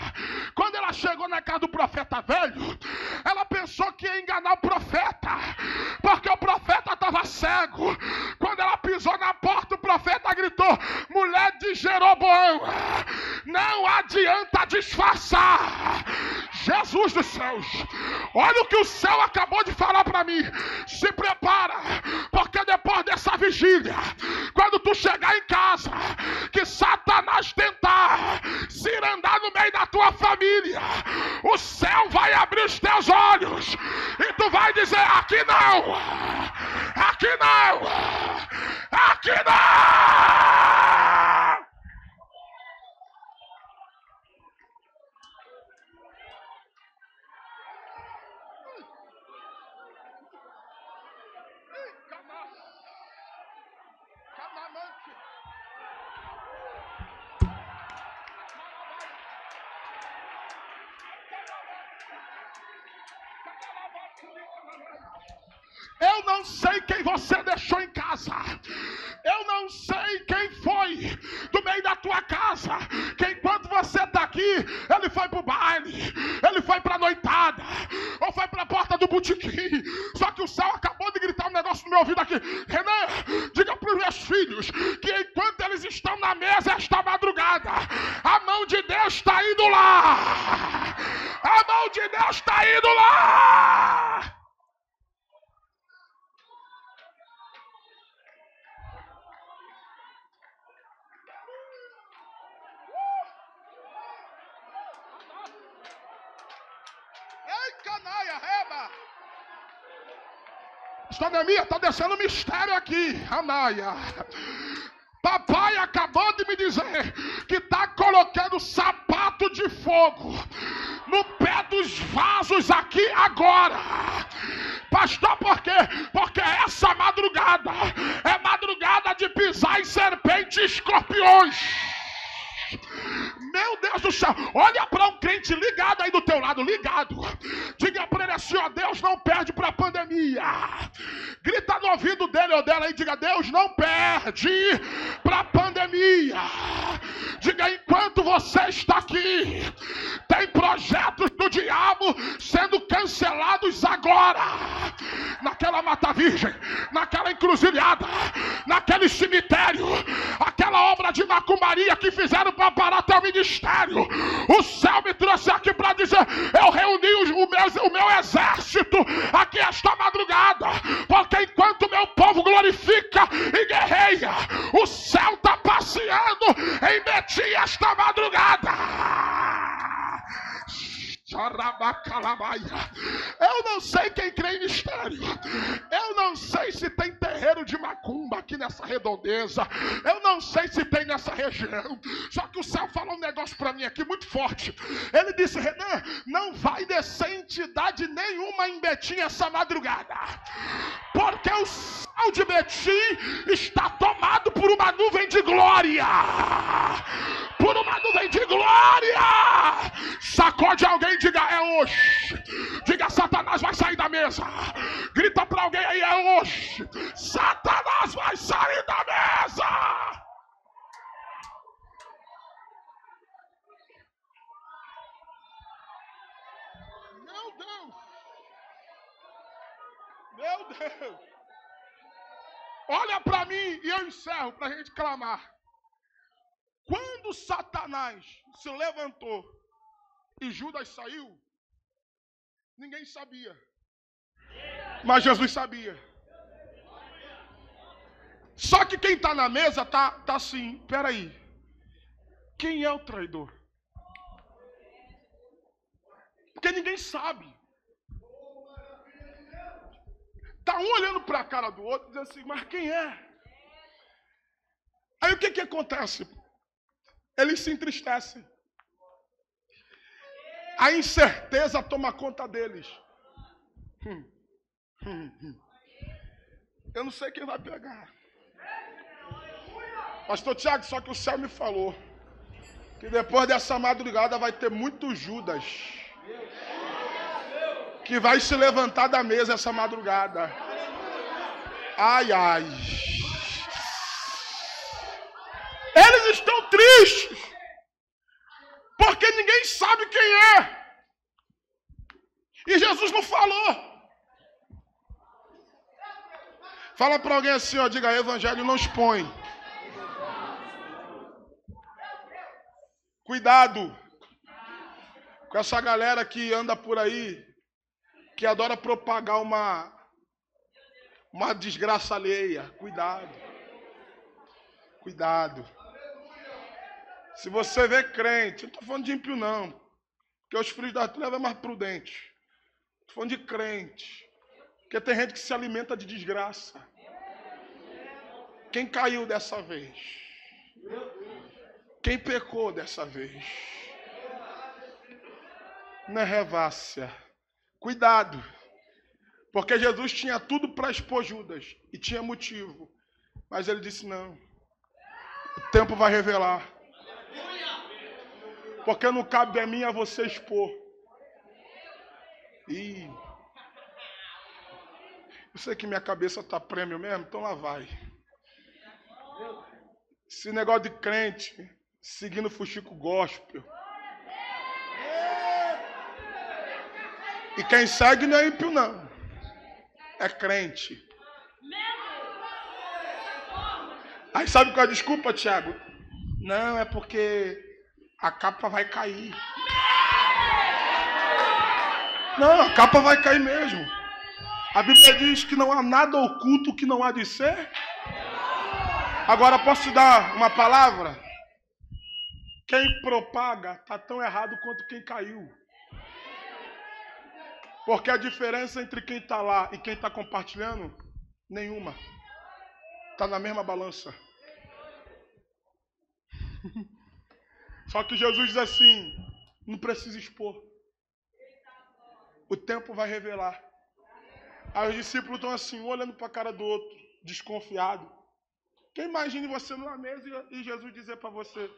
[SPEAKER 1] Quando ela chegou na casa do profeta velho, ela pensou que ia enganar o profeta, porque o profeta estava cego. Quando ela pisou na porta, o profeta gritou: Mulher de Jeroboão, não adianta disfarçar. Jesus do céu. Olha o que o céu acabou de falar para mim. Se prepara, porque depois dessa vigília, quando tu chegar em casa, que Satanás tentar se andar no meio da tua família, o céu vai abrir os teus olhos e tu vai dizer: aqui não, aqui não, aqui não. Eu não sei quem você deixou em casa. Eu não sei quem foi do meio da tua casa. Que enquanto você está aqui, ele foi para o baile, ele foi para a noitada, ou foi para a porta do botequim. Só que o céu acabou de gritar um negócio no meu ouvido aqui. Renan, diga para os meus filhos que enquanto eles estão na mesa esta madrugada, a mão de Deus está indo lá. A mão de Deus está indo lá. Está descendo mistério aqui. Anaia. Papai acabou de me dizer que está colocando sapato de fogo no pé dos vasos aqui agora. Pastor, por quê? Porque essa madrugada é madrugada de pisar em serpentes e escorpiões. Meu Deus do céu, olha para um crente ligado aí do teu lado, ligado. Diga para ele assim: ó, Deus não perde para a pandemia. Grita no ouvido dele ou dela e diga: Deus não perde para a pandemia. Diga: enquanto você está aqui, tem projetos do diabo sendo cancelados agora. Naquela mata virgem, naquela encruzilhada, naquele cemitério, aquela obra de macumaria que fizeram para parar até o ministério. O céu me trouxe aqui para dizer: eu reuni o, meu, o meu exército aqui esta madrugada, porque enquanto meu povo glorifica e guerreia, o céu está passeando em Betim esta madrugada. Eu não sei quem crê em mistério. Eu não sei se tem terreiro de macumba aqui nessa redondeza. Eu não sei se tem nessa região. Só que o céu falou um negócio para mim aqui muito forte. Ele disse: Renan, não vai descer entidade nenhuma em Betim essa madrugada. Porque o céu de Betim está tomado por uma nuvem de glória por uma nuvem de glória. Sacode alguém, diga é hoje. Diga Satanás vai sair da mesa. Grita para alguém aí é hoje. Satanás vai sair da mesa. Meu Deus. Meu Deus. Olha para mim e eu encerro para a gente clamar. Quando Satanás se levantou e Judas saiu, ninguém sabia. Mas Jesus sabia. Só que quem está na mesa tá, tá assim, peraí. Quem é o traidor? Porque ninguém sabe. Tá um olhando para a cara do outro, dizendo assim, mas quem é? Aí o que que acontece? eles se entristecem. A incerteza toma conta deles. Hum, hum, hum. Eu não sei quem vai pegar. Pastor Tiago, só que o céu me falou que depois dessa madrugada vai ter muito Judas que vai se levantar da mesa essa madrugada. Ai, ai. Eles estão tristes. Porque ninguém sabe quem é. E Jesus não falou. Fala para alguém assim, ó, diga, evangelho não expõe. Cuidado com essa galera que anda por aí, que adora propagar uma uma desgraça alheia. Cuidado. Cuidado. Se você vê crente, não estou falando de ímpio, não. Porque os filhos da treva é mais prudente. Estou falando de crente. Porque tem gente que se alimenta de desgraça. Quem caiu dessa vez? Quem pecou dessa vez? Não é revácia. Cuidado. Porque Jesus tinha tudo para expor Judas. E tinha motivo. Mas ele disse: não. O tempo vai revelar. Porque não cabe a mim a você expor. E eu sei que minha cabeça está prêmio mesmo, então lá vai. Esse negócio de crente, seguindo fuxico gospel. E quem segue não é ímpio, não. É crente. Aí sabe qual é a desculpa, Tiago? Não, é porque a capa vai cair. Não, a capa vai cair mesmo. A Bíblia diz que não há nada oculto que não há de ser. Agora posso te dar uma palavra? Quem propaga está tão errado quanto quem caiu. Porque a diferença entre quem está lá e quem está compartilhando, nenhuma. Está na mesma balança. Só que Jesus diz assim: não precisa expor. O tempo vai revelar. Aí os discípulos estão assim, um olhando para a cara do outro, desconfiado. Quem imagine você numa mesa e Jesus dizer para você: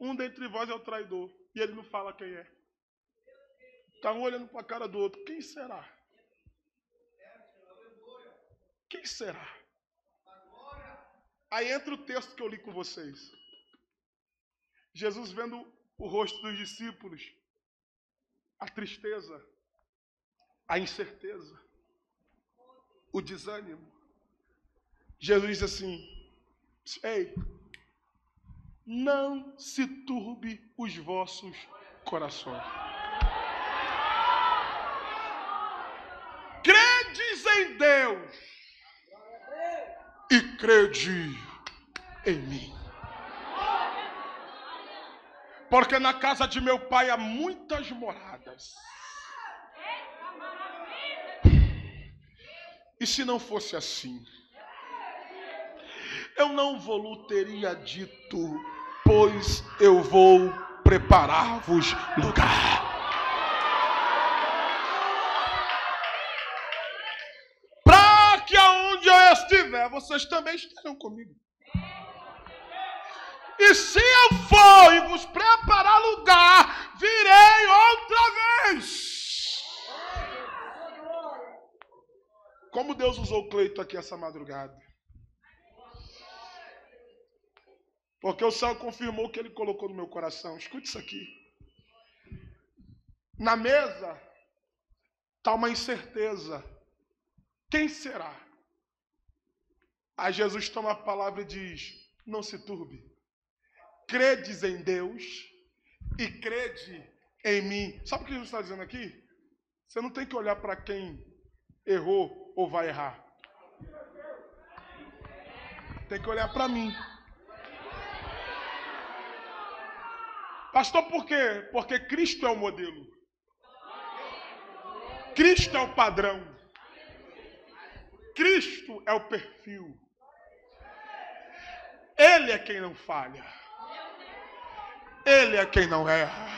[SPEAKER 1] um dentre vós é o traidor. E ele não fala quem é. Está um olhando para a cara do outro. Quem será? Quem será? Aí entra o texto que eu li com vocês. Jesus vendo o rosto dos discípulos, a tristeza, a incerteza, o desânimo. Jesus diz assim: Ei, não se turbe os vossos corações. Credes em Deus e crede em mim. Porque na casa de meu pai há muitas moradas. E se não fosse assim, eu não vou teria dito, pois eu vou preparar-vos lugar. Para que aonde eu estiver, vocês também estejam comigo. E se eu for e vos preparar lugar, virei outra vez. Como Deus usou o Cleito aqui essa madrugada. Porque o céu confirmou o que ele colocou no meu coração. Escute isso aqui. Na mesa está uma incerteza. Quem será? Aí Jesus toma a palavra e diz: Não se turbe. Credes em Deus e crede em mim. Sabe o que Jesus está dizendo aqui? Você não tem que olhar para quem errou ou vai errar. Tem que olhar para mim. Pastor, por quê? Porque Cristo é o modelo. Cristo é o padrão. Cristo é o perfil. Ele é quem não falha. Ele é quem não erra.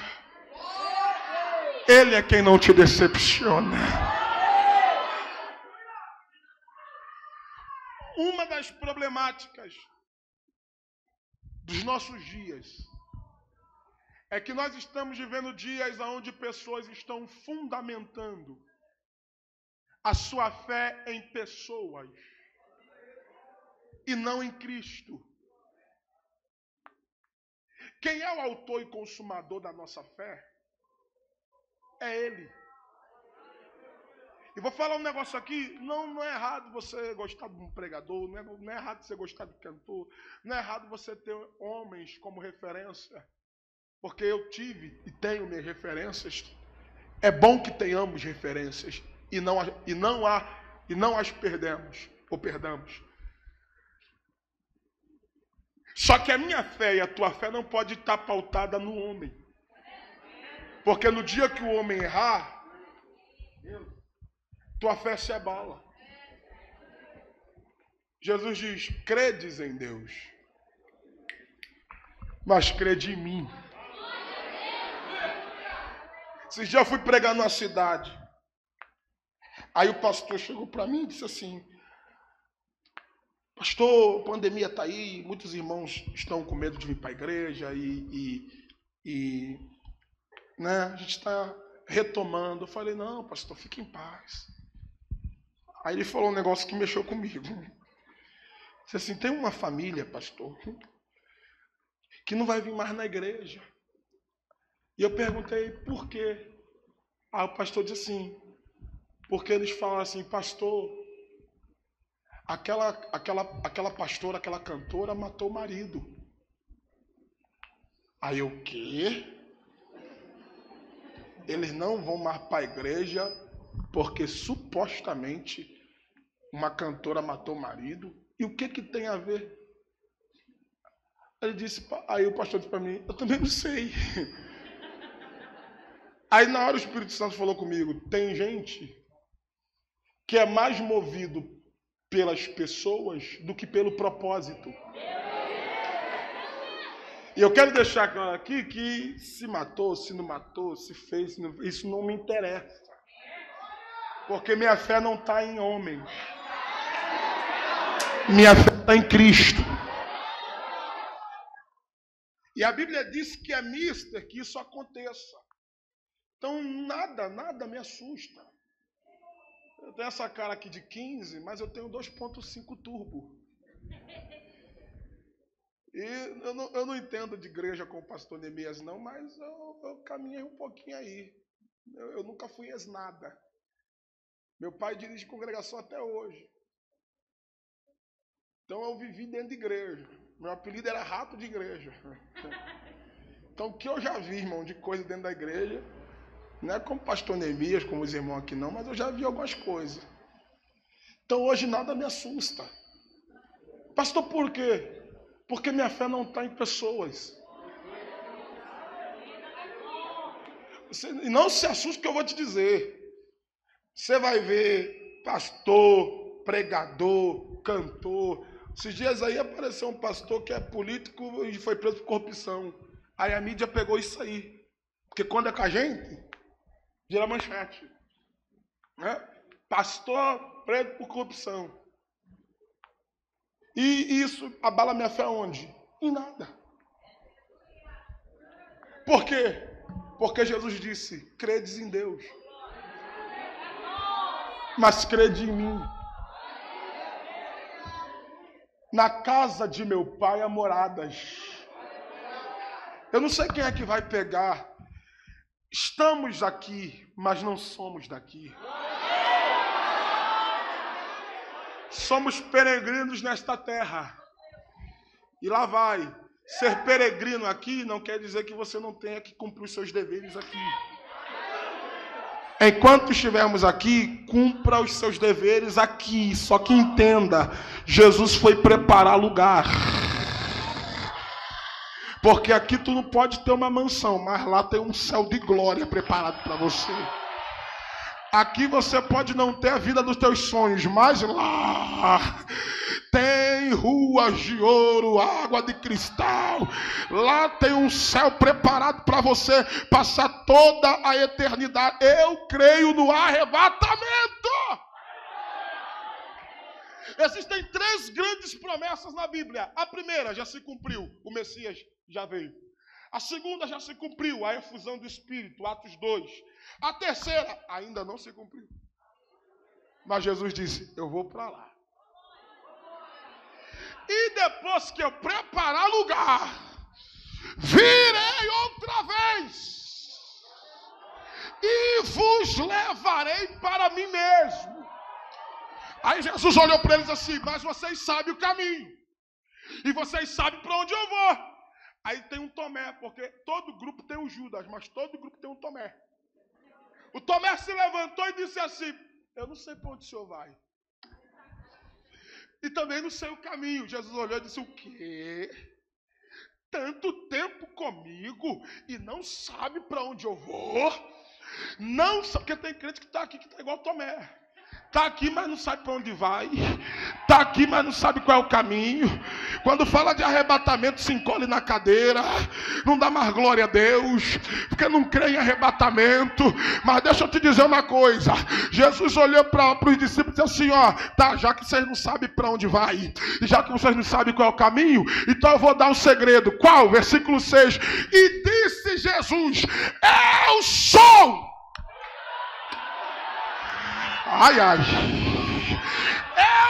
[SPEAKER 1] Ele é quem não te decepciona. Uma das problemáticas dos nossos dias é que nós estamos vivendo dias onde pessoas estão fundamentando a sua fé em pessoas e não em Cristo. Quem é o autor e consumador da nossa fé? É Ele. E vou falar um negócio aqui, não, não é errado você gostar de um pregador, não é, não é errado você gostar de cantor, não é errado você ter homens como referência porque eu tive e tenho minhas referências. É bom que tenhamos referências e não, e não, há, e não as perdemos ou perdamos. Só que a minha fé e a tua fé não pode estar pautada no homem. Porque no dia que o homem errar, tua fé se abala. Jesus diz: credes em Deus, mas crede em mim. Esses dias eu fui pregar numa cidade. Aí o pastor chegou para mim e disse assim: Pastor, a pandemia está aí, muitos irmãos estão com medo de vir para a igreja e, e, e né, a gente está retomando. Eu falei: Não, pastor, fique em paz. Aí ele falou um negócio que mexeu comigo. Disse assim: Tem uma família, pastor, que não vai vir mais na igreja. E eu perguntei por quê. Aí o pastor disse assim, porque eles falam assim, pastor, aquela, aquela, aquela pastora, aquela cantora matou o marido. Aí o quê? Eles não vão mais para a igreja porque supostamente uma cantora matou o marido. E o que que tem a ver? Ele disse, aí o pastor disse para mim, eu também não sei. Aí na hora o Espírito Santo falou comigo: tem gente que é mais movido pelas pessoas do que pelo propósito. E eu quero deixar claro aqui que se matou, se não matou, se fez, isso não me interessa. Porque minha fé não está em homens. Minha fé está em Cristo. E a Bíblia diz que é mister que isso aconteça. Então, nada, nada me assusta. Eu tenho essa cara aqui de 15, mas eu tenho 2.5 turbo. E eu não, eu não, entendo de igreja com o pastor Neemias, não, mas eu, eu caminhei um pouquinho aí. Eu, eu nunca fui ex nada. Meu pai dirige congregação até hoje. Então eu vivi dentro de igreja. Meu apelido era rato de igreja. Então o que eu já vi, irmão, de coisa dentro da igreja, não é como pastor Neemias, como os irmãos aqui não, mas eu já vi algumas coisas. Então hoje nada me assusta. Pastor, por quê? Porque minha fé não está em pessoas. E não se assuste que eu vou te dizer. Você vai ver pastor, pregador, cantor, esses dias aí apareceu um pastor que é político e foi preso por corrupção. Aí a mídia pegou isso aí. Porque quando é com a gente, vira manchete. Né? Pastor preso por corrupção. E isso abala minha fé onde? Em nada. Por quê? Porque Jesus disse: credes em Deus. Mas crede em mim. Na casa de meu pai há moradas. Eu não sei quem é que vai pegar. Estamos aqui, mas não somos daqui. Somos peregrinos nesta terra. E lá vai. Ser peregrino aqui não quer dizer que você não tenha que cumprir os seus deveres aqui. Enquanto estivermos aqui, cumpra os seus deveres aqui. Só que entenda, Jesus foi preparar lugar. Porque aqui tu não pode ter uma mansão, mas lá tem um céu de glória preparado para você. Aqui você pode não ter a vida dos teus sonhos, mas lá tem ruas de ouro, água de cristal. Lá tem um céu preparado para você passar toda a eternidade. Eu creio no arrebatamento. Existem três grandes promessas na Bíblia. A primeira já se cumpriu, o Messias já veio. A segunda já se cumpriu, a efusão do Espírito, Atos 2. A terceira ainda não se cumpriu. Mas Jesus disse: Eu vou para lá. E depois que eu preparar lugar, virei outra vez e vos levarei para mim mesmo. Aí Jesus olhou para eles assim: Mas vocês sabem o caminho, e vocês sabem para onde eu vou. Aí tem um Tomé, porque todo grupo tem um Judas, mas todo grupo tem um Tomé. O Tomé se levantou e disse assim: Eu não sei para onde o senhor vai. E também não sei o caminho. Jesus olhou e disse: O quê? Tanto tempo comigo e não sabe para onde eu vou? Não sabe, porque tem crente que está aqui que está igual Tomé. Está aqui, mas não sabe para onde vai. Está aqui, mas não sabe qual é o caminho. Quando fala de arrebatamento, se encolhe na cadeira. Não dá mais glória a Deus. Porque não crê em arrebatamento. Mas deixa eu te dizer uma coisa. Jesus olhou para os discípulos e disse assim: Ó, tá, já que vocês não sabem para onde vai. E já que vocês não sabem qual é o caminho. Então eu vou dar um segredo. Qual? Versículo 6. E disse Jesus: Eu sou Ai, ai.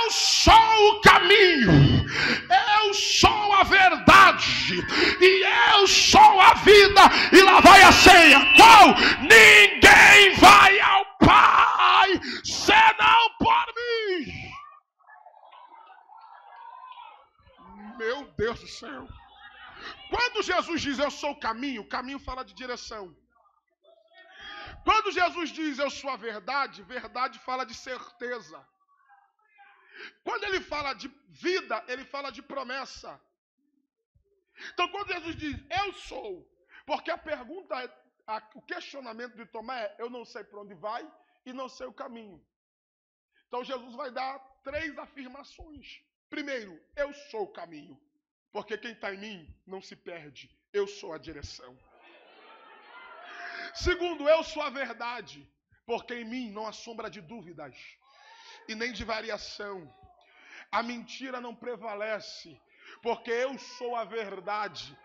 [SPEAKER 1] Eu sou o caminho, eu sou a verdade, e eu sou a vida. E lá vai a ceia. Qual? Ninguém vai ao Pai senão por mim. Meu Deus do céu. Quando Jesus diz eu sou o caminho, o caminho fala de direção. Quando Jesus diz eu sou a verdade, verdade fala de certeza. Quando ele fala de vida, ele fala de promessa. Então, quando Jesus diz eu sou, porque a pergunta, a, o questionamento de Tomé é: eu não sei para onde vai e não sei o caminho. Então, Jesus vai dar três afirmações. Primeiro, eu sou o caminho, porque quem está em mim não se perde, eu sou a direção. Segundo, eu sou a verdade, porque em mim não há sombra de dúvidas e nem de variação. A mentira não prevalece, porque eu sou a verdade.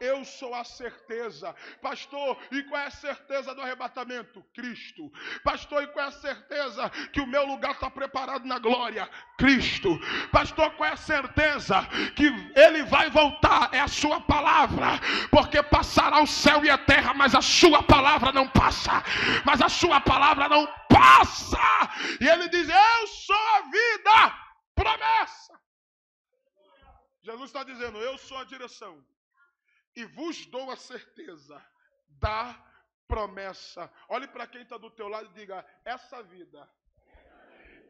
[SPEAKER 1] Eu sou a certeza. Pastor, e qual é a certeza do arrebatamento? Cristo. Pastor, e qual é a certeza que o meu lugar está preparado na glória? Cristo. Pastor, qual é a certeza que ele vai voltar? É a sua palavra. Porque passará o céu e a terra, mas a sua palavra não passa. Mas a sua palavra não passa. E ele diz: Eu sou a vida, promessa. Jesus está dizendo: Eu sou a direção e vos dou a certeza da promessa. Olhe para quem está do teu lado e diga: essa vida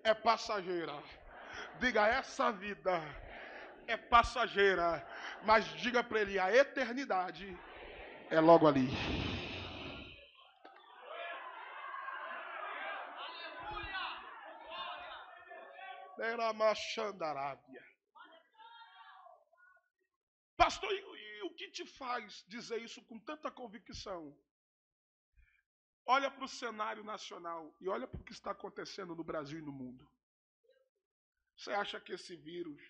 [SPEAKER 1] é passageira. Diga: essa vida é passageira. Mas diga para ele: a eternidade é logo ali. Pastor, o que te faz dizer isso com tanta convicção? Olha para o cenário nacional e olha para o que está acontecendo no Brasil e no mundo. Você acha que esse vírus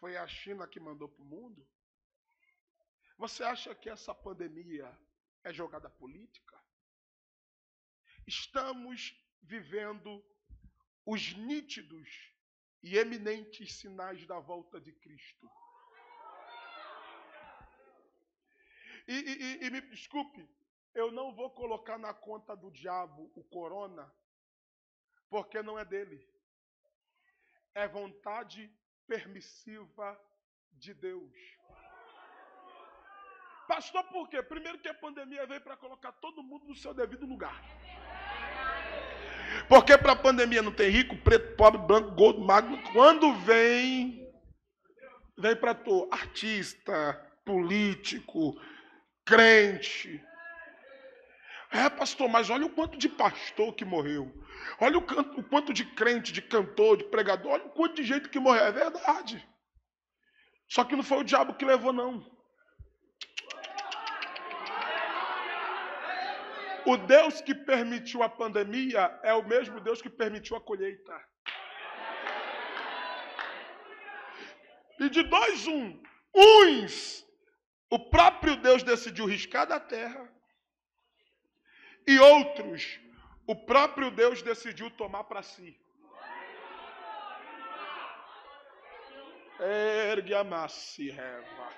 [SPEAKER 1] foi a China que mandou para o mundo? Você acha que essa pandemia é jogada política? Estamos vivendo os nítidos e eminentes sinais da volta de Cristo. E, e, e, me desculpe, eu não vou colocar na conta do diabo o corona, porque não é dele. É vontade permissiva de Deus. Pastor, por quê? Primeiro que a pandemia veio para colocar todo mundo no seu devido lugar. Porque para a pandemia não tem rico, preto, pobre, branco, gordo, magro. Quando vem, vem para tu, artista, político, crente. É, pastor, mas olha o quanto de pastor que morreu. Olha o, canto, o quanto de crente, de cantor, de pregador. Olha o quanto de gente que morreu. É verdade. Só que não foi o diabo que levou, não. O Deus que permitiu a pandemia é o mesmo Deus que permitiu a colheita. E de dois, um. Uns o próprio Deus decidiu riscar da terra. E outros, o próprio Deus decidiu tomar para si. Ergue a reva.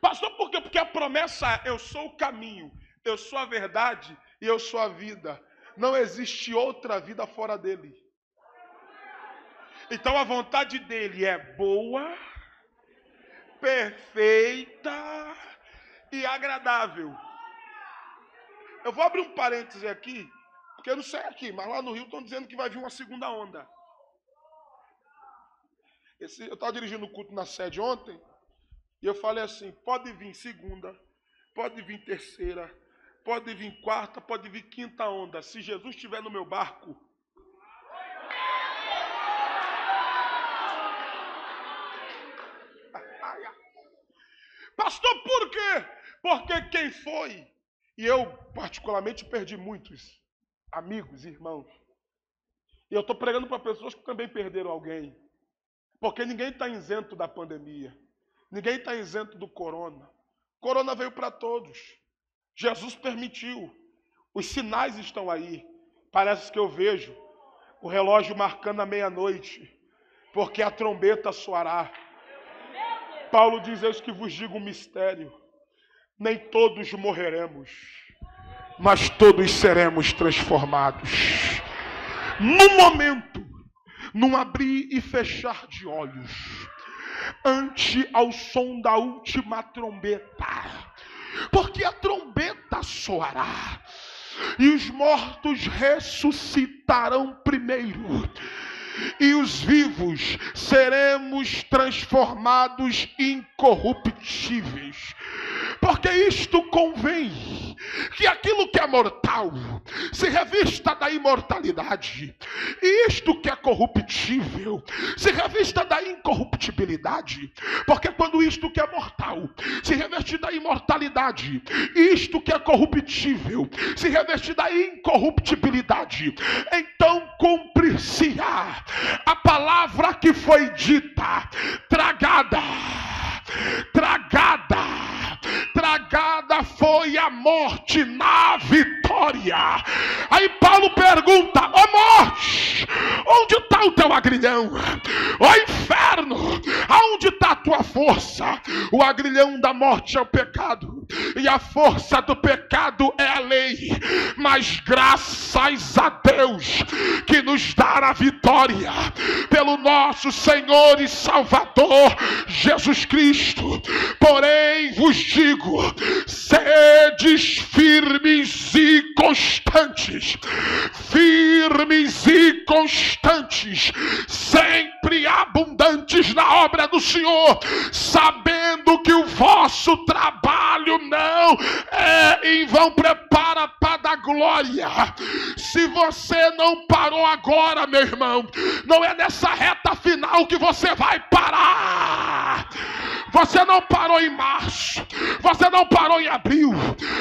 [SPEAKER 1] Pastor, por quê? Porque a promessa é: eu sou o caminho, eu sou a verdade e eu sou a vida. Não existe outra vida fora dele. Então a vontade dele é boa, perfeita e agradável. Eu vou abrir um parêntese aqui, porque eu não sei aqui, mas lá no Rio estão dizendo que vai vir uma segunda onda. Esse, eu estava dirigindo o culto na sede ontem, e eu falei assim: pode vir segunda, pode vir terceira, pode vir quarta, pode vir quinta onda. Se Jesus estiver no meu barco, Pastor, por quê? Porque quem foi? E eu, particularmente, perdi muitos amigos, irmãos. E eu estou pregando para pessoas que também perderam alguém. Porque ninguém está isento da pandemia. Ninguém está isento do corona. Corona veio para todos. Jesus permitiu. Os sinais estão aí. Parece que eu vejo o relógio marcando a meia-noite. Porque a trombeta soará. Paulo diz: Eis que vos digo um mistério: nem todos morreremos, mas todos seremos transformados. No momento, num abrir e fechar de olhos, ante ao som da última trombeta, porque a trombeta soará e os mortos ressuscitarão primeiro e os vivos seremos transformados incorruptíveis. Porque isto convém que aquilo que é mortal se revista da imortalidade, e isto que é corruptível se revista da incorruptibilidade. Porque quando isto que é mortal se reveste da imortalidade, e isto que é corruptível se reveste da incorruptibilidade, então cumprir-se-á a palavra que foi dita, tragada, tragada, tragada foi a morte na vitória. Aí Paulo pergunta: Ó oh morte, onde está o teu agrilhão? Ó oh inferno, aonde está a tua força? O agrilhão da morte é o pecado, e a força do pecado é a lei. mas graças a Deus que nos dá a vitória pelo nosso Senhor e Salvador Jesus Cristo. Porém, vos digo: sedes firmes e constantes, firmes e constantes, sempre abundantes na obra do Senhor, sabendo que o vosso trabalho não é em vão. Prepara para dar glória. Se você não parou agora, meu irmão, não é nessa reta final que você vai parar. Você não parou em março, você não parou em abril,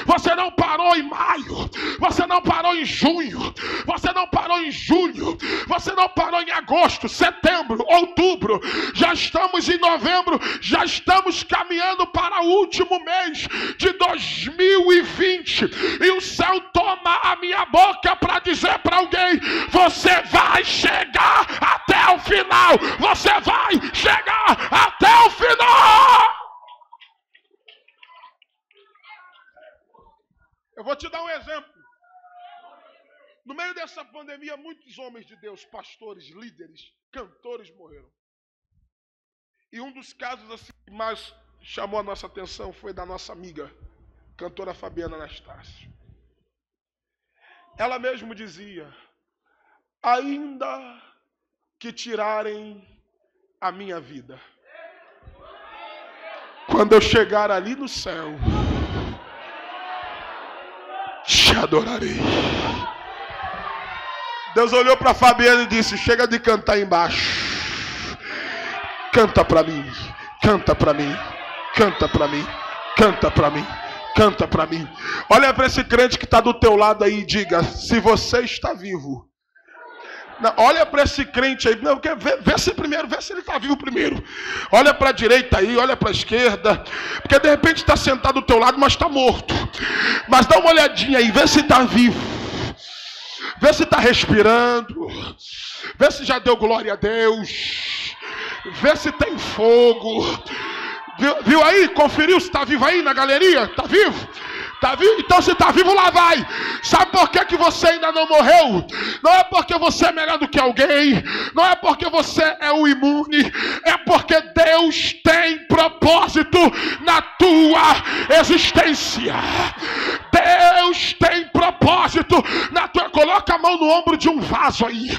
[SPEAKER 1] você não parou em maio, você não parou em junho, você não parou em julho, você não parou em agosto, setembro, outubro, já estamos em novembro, já estamos caminhando para o último mês de 2020 e o céu toma a minha boca para dizer para alguém: você vai chegar até o final, você vai chegar até o final. Eu vou te dar um exemplo. No meio dessa pandemia, muitos homens de Deus, pastores, líderes, cantores morreram. E um dos casos assim que mais chamou a nossa atenção foi da nossa amiga, cantora Fabiana Anastácio. Ela mesmo dizia: ainda que tirarem a minha vida, quando eu chegar ali no céu, te adorarei. Deus olhou para Fabiana e disse: Chega de cantar embaixo. Canta para mim, canta para mim, canta para mim, canta para mim, canta para mim. Olha para esse crente que está do teu lado aí e diga: Se você está vivo, não, olha para esse crente aí. Não, vê, vê se primeiro, vê se ele está vivo primeiro. Olha para a direita aí, olha para a esquerda. Porque de repente está sentado do teu lado, mas está morto. Mas dá uma olhadinha aí, vê se está vivo. Vê se está respirando. Vê se já deu glória a Deus. Vê se tem fogo. Viu, viu aí? Conferiu se está vivo aí na galeria? Está vivo? Tá vivo? Então se está vivo, lá vai. Sabe por que, que você ainda não morreu? Não é porque você é melhor do que alguém, não é porque você é o imune, é porque Deus tem propósito na tua existência. Deus tem propósito na tua. Coloca a mão no ombro de um vaso aí,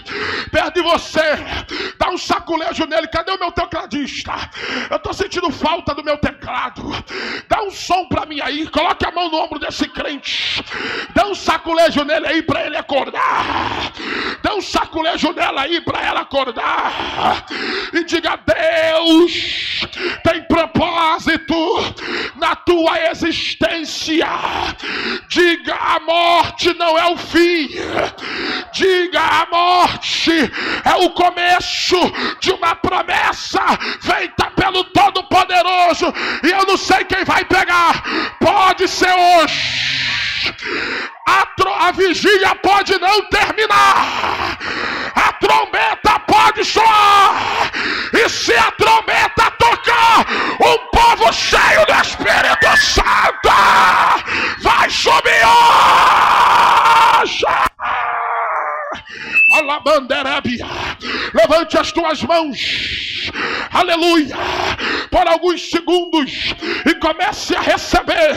[SPEAKER 1] perto de você, dá um saculejo nele. Cadê o meu tecladista? Eu estou sentindo falta do meu teclado. Dá um som para mim aí, coloca a mão no ombro desse crente. Dá um saculejo nele aí para ele acordar. Dá um saculejo nela aí para ela acordar. E diga: Deus tem propósito na tua existência. Diga: a morte não é o fim. Diga: a morte é o começo de uma promessa feita pelo Todo-Poderoso. E eu não sei quem vai pegar. Pode ser hoje. A, a vigília pode não terminar. A trombeta pode soar. E se a trombeta tocar, um povo cheio do Espírito Santo vai subir hoje. Alabanderebia. Levante as tuas mãos. Aleluia. Por alguns segundos e comece a receber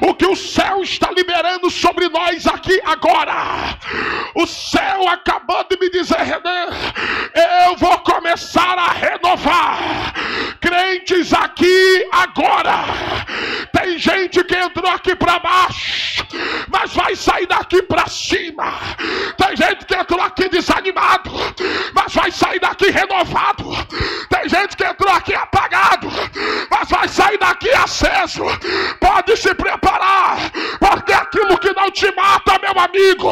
[SPEAKER 1] o que o céu está liberando sobre nós aqui agora. O céu acabou de me dizer, Renan, eu vou começar a renovar crentes aqui agora. Tem gente que entrou aqui para baixo, mas vai sair daqui para cima. Tem gente que entrou aqui desanimado, mas vai sair daqui renovado. Tem gente que entrou aqui apagado, mas vai sair daqui aceso. Pode se preparar, porque aquilo que não te mata, meu amigo,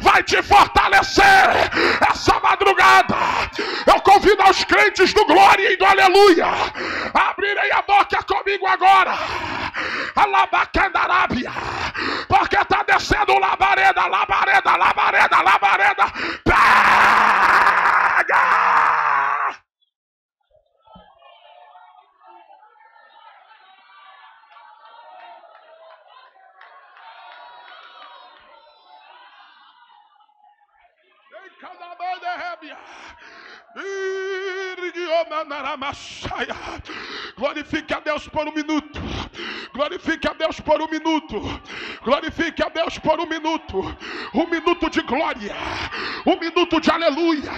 [SPEAKER 1] vai te fortalecer essa madrugada. Eu convido aos crentes do glória e do aleluia. Abrirei a boca comigo agora. Alabacandarábia porque está descendo labareda, labareda, labareda, labareda. Pega! Em cada banda é minha. Irgue o. Glorifique a Deus por um minuto. Glorifique a Deus por um minuto. Glorifique a Deus por um minuto. Um minuto de glória. Um minuto de aleluia.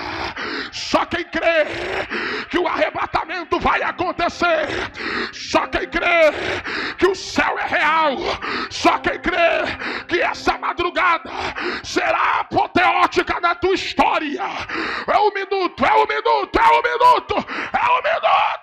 [SPEAKER 1] Só quem crê que o arrebatamento vai acontecer. Só quem crê que o céu é real. Só quem crê que essa madrugada será apoteótica na tua história. É um minuto, é um minuto, é um minuto, é um minuto.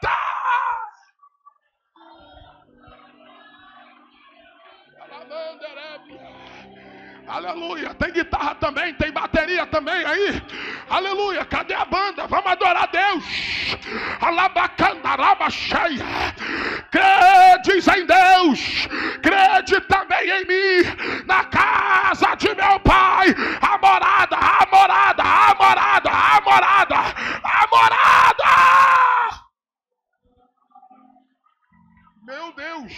[SPEAKER 1] Aleluia. Tem guitarra também, tem bateria também aí. Aleluia. Cadê a banda? Vamos adorar a Deus. Alabacandaraba cheia. Credes em Deus. Crede também em mim. Na casa de meu pai. A morada, a morada, a morada, a morada, a morada. Meu Deus.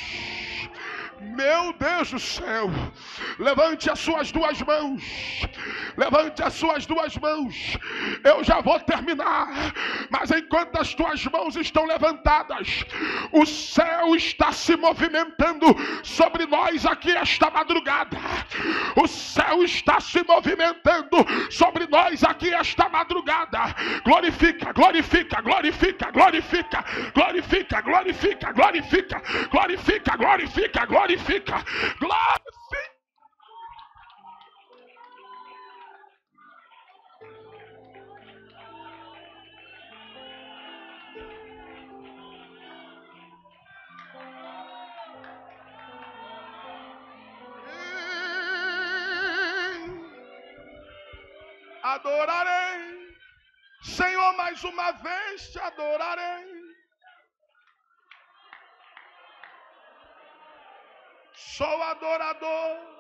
[SPEAKER 1] Meu Deus do céu, levante as suas duas mãos, levante as suas duas mãos. Eu já vou terminar, mas enquanto as tuas mãos estão levantadas, o céu está se movimentando sobre nós aqui esta madrugada. O céu está se movimentando sobre nós aqui esta madrugada. Glorifica, glorifica, glorifica, glorifica, glorifica, glorifica, glorifica, glorifica, glorifica, glorifica glorifica, glorifica. Adorarei, Senhor, mais uma vez te adorarei. Sou adorador.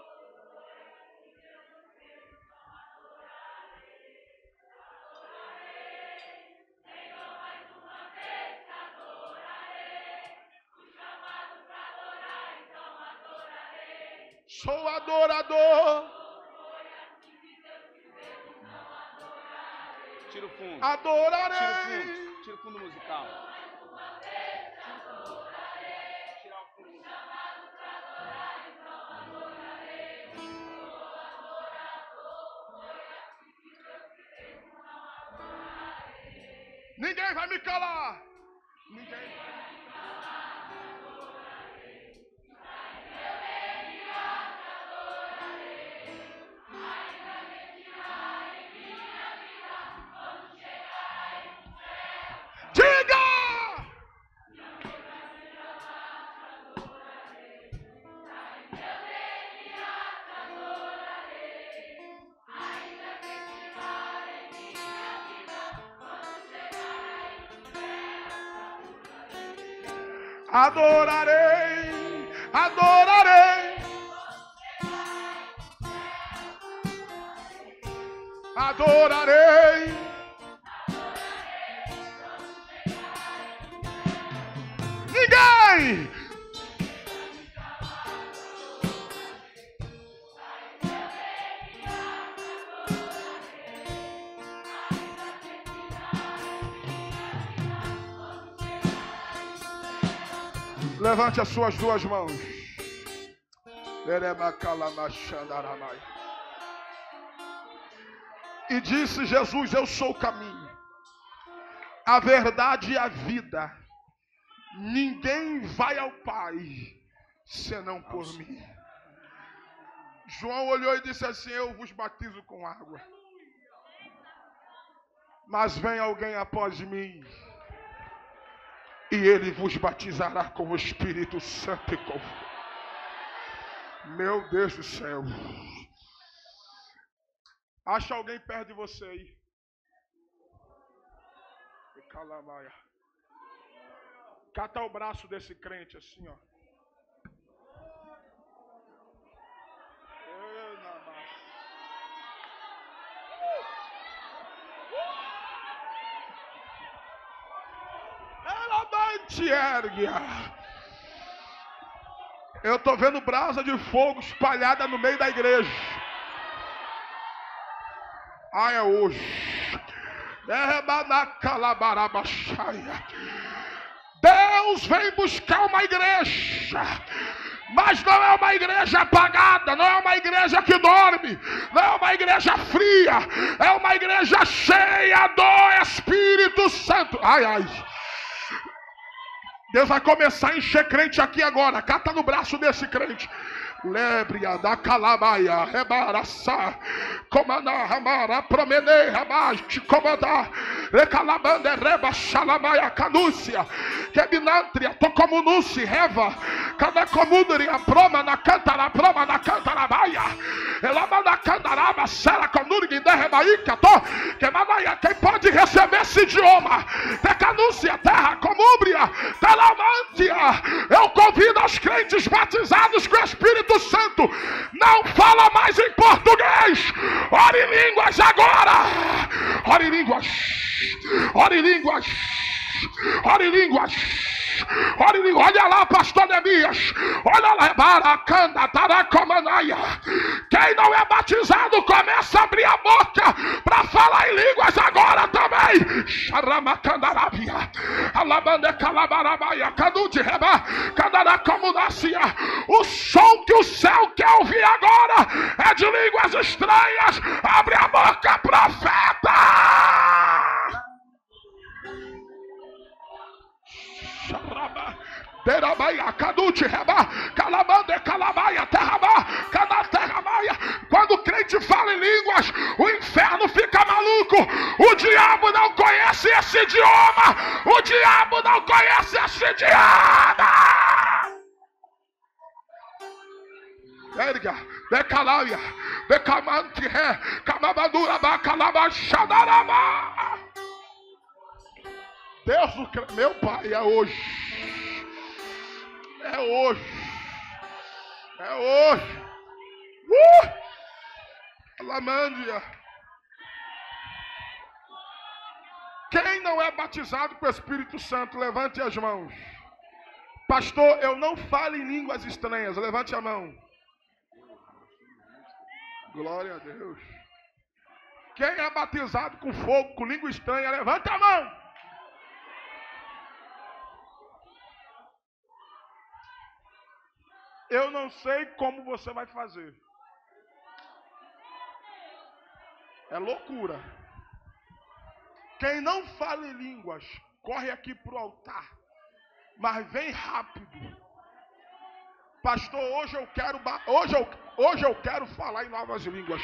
[SPEAKER 1] Sou adorador.
[SPEAKER 2] Tira o fundo.
[SPEAKER 1] Adorarei.
[SPEAKER 2] Tira o fundo. Tira o fundo musical.
[SPEAKER 1] if I'm a color. Adorarei, adorarei. Adorarei. Levante as suas duas mãos. E disse Jesus: Eu sou o caminho, a verdade e a vida. Ninguém vai ao Pai senão por mim. João olhou e disse assim: Eu vos batizo com água. Mas vem alguém após mim e ele vos batizará com o Espírito Santo e com Meu Deus do céu. Acha alguém perto de você aí. Calamaia. Cata o braço desse crente assim, ó. Te ergue. Eu estou vendo brasa de fogo espalhada no meio da igreja. Ah, é hoje. Deus vem buscar uma igreja. Mas não é uma igreja apagada, não é uma igreja que dorme, não é uma igreja fria, é uma igreja cheia do Espírito Santo. Ai, ai. Deus vai começar a encher crente aqui agora. Cata no braço desse crente. Lebria da calabaia, rebaraça, comandar, ramara, promenei, rabaste, comandar, recalabanda, reba, xalamaia, canúcia, quebinantria, tocomunuci, reva, cada comudria, proma na cantara, proma na cantara, baia, elabanda cantaraba, sera, conurgi, derrebaíca, to, quemanaia, quem pode receber esse idioma, tecanúcia, terra, comúbria, telamântia, eu convido os crentes batizados com o Espírito Espírito Santo não fala mais em português. Ore em línguas agora. Ore em línguas. Ore em línguas. Ore em línguas. Olha, lá, pastor Neemias. Olha lá, Baracanda, Taracomanaia. Quem não é batizado começa a abrir a boca para falar em línguas agora também. Charamacandarabia. Alabande calabarabaia. Cadude reba. Candaracomunácia. O som que o céu quer ouvir agora é de línguas estranhas. Abre a boca, profeta. Terabaia, Cadute, Reba, Calabande, Calabaia, Terraba, Canaterrabaia. Quando o crente fala em línguas, o inferno fica maluco. O diabo não conhece esse idioma. O diabo não conhece esse idioma. Erga, Becalaia, Becamante, Camabadura, Bacalaba, Xadaraba. Deus do meu Pai, é hoje. É hoje. É hoje. Uh! Quem não é batizado com o Espírito Santo, levante as mãos. Pastor, eu não falo em línguas estranhas. Levante a mão. Glória a Deus. Quem é batizado com fogo, com língua estranha, levante a mão. Eu não sei como você vai fazer. É loucura. Quem não fala em línguas, corre aqui para o altar. Mas vem rápido. Pastor, hoje eu quero hoje eu, hoje eu quero falar em novas línguas.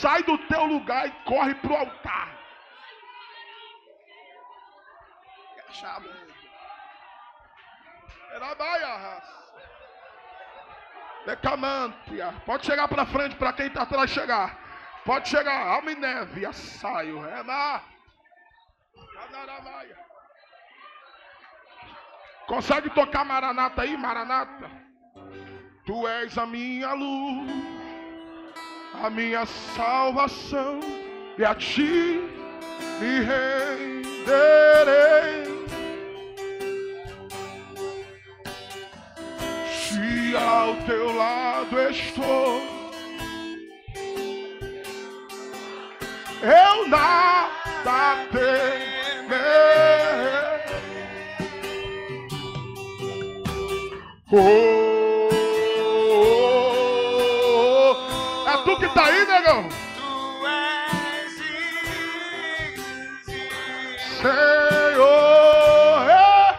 [SPEAKER 1] Sai do teu lugar e corre para o altar. Pode chegar para frente para quem está atrás chegar. Pode chegar. Almineve, saio. Rema. Consegue tocar Maranata aí, Maranata? Tu és a minha luz, a minha salvação, e a ti me renderei. ao teu lado estou. Eu nada temerei. Oh, oh, oh, é tu que tá aí, negão? Tu és Senhor. É.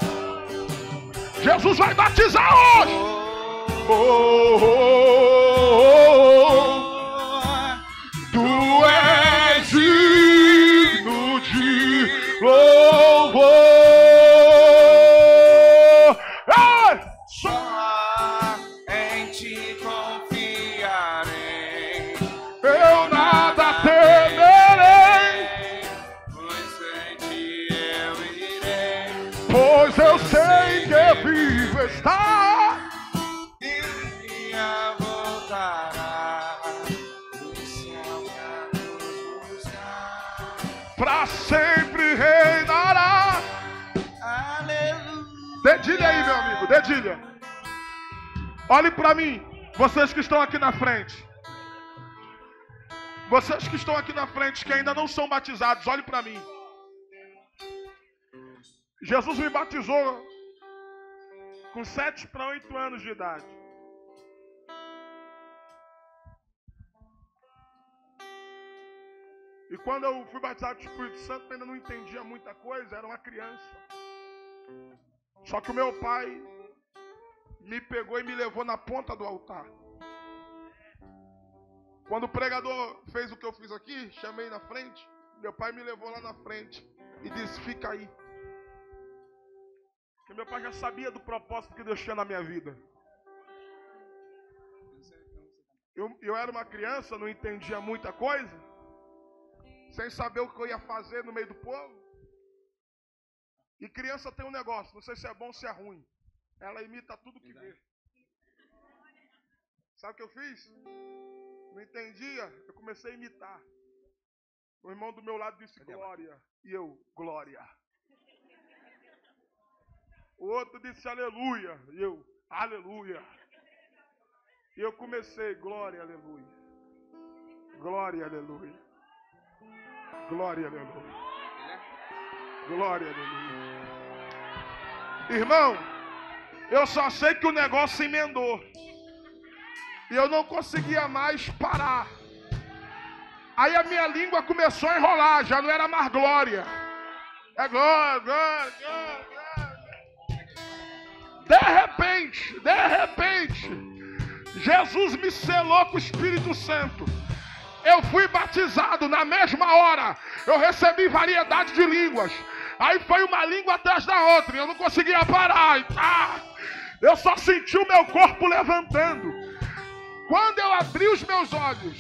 [SPEAKER 1] Jesus vai batizar hoje oh, oh, oh, sempre reinará. Aleluia. Dedilha aí, meu amigo, dedilha. Olhe para mim, vocês que estão aqui na frente. Vocês que estão aqui na frente, que ainda não são batizados, olhe para mim. Jesus me batizou com sete para oito anos de idade. E quando eu fui batizado com o Espírito Santo, eu ainda não entendia muita coisa, era uma criança. Só que o meu pai me pegou e me levou na ponta do altar. Quando o pregador fez o que eu fiz aqui, chamei na frente, meu pai me levou lá na frente e disse: Fica aí. Porque meu pai já sabia do propósito que Deus tinha na minha vida. Eu, eu era uma criança, não entendia muita coisa sem saber o que eu ia fazer no meio do povo. E criança tem um negócio, não sei se é bom ou se é ruim. Ela imita tudo que vê. Sabe o que eu fiz? Não entendia, eu comecei a imitar. O irmão do meu lado disse glória. E eu, glória. O outro disse aleluia. E eu, aleluia. E eu comecei, glória, aleluia. Glória, aleluia. Glória, aleluia. Glória, aleluia. Irmão, eu só sei que o negócio emendou. E eu não conseguia mais parar. Aí a minha língua começou a enrolar, já não era mais glória. É glória, glória, glória. De repente, de repente, Jesus me selou com o Espírito Santo. Eu fui batizado na mesma hora. Eu recebi variedade de línguas. Aí foi uma língua atrás da outra. E eu não conseguia parar. Ah, eu só senti o meu corpo levantando. Quando eu abri os meus olhos,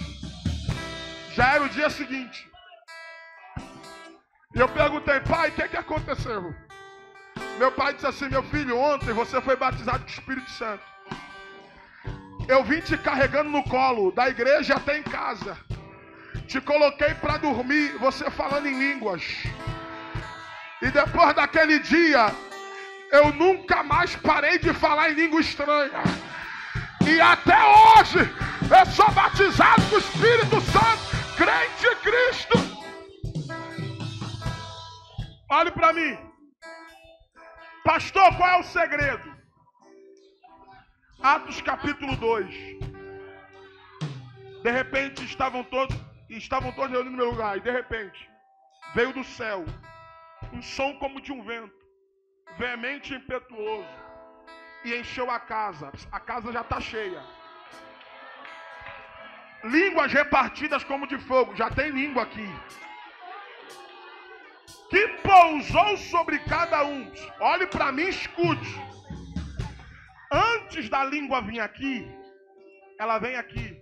[SPEAKER 1] já era o dia seguinte. E eu perguntei, pai, o que, é que aconteceu? Meu pai disse assim: Meu filho, ontem você foi batizado com o Espírito Santo. Eu vim te carregando no colo, da igreja até em casa. Te coloquei para dormir, você falando em línguas. E depois daquele dia, eu nunca mais parei de falar em língua estranha. E até hoje, eu sou batizado com o Espírito Santo, crente em Cristo. Olhe para mim. Pastor, qual é o segredo? Atos capítulo 2. De repente estavam todos e estavam todos reunidos no meu lugar. E de repente, veio do céu um som como de um vento, veemente e impetuoso, e encheu a casa. A casa já está cheia. Línguas repartidas como de fogo, já tem língua aqui. Que pousou sobre cada um. Olhe para mim, escute. Antes da língua vir aqui, ela vem aqui.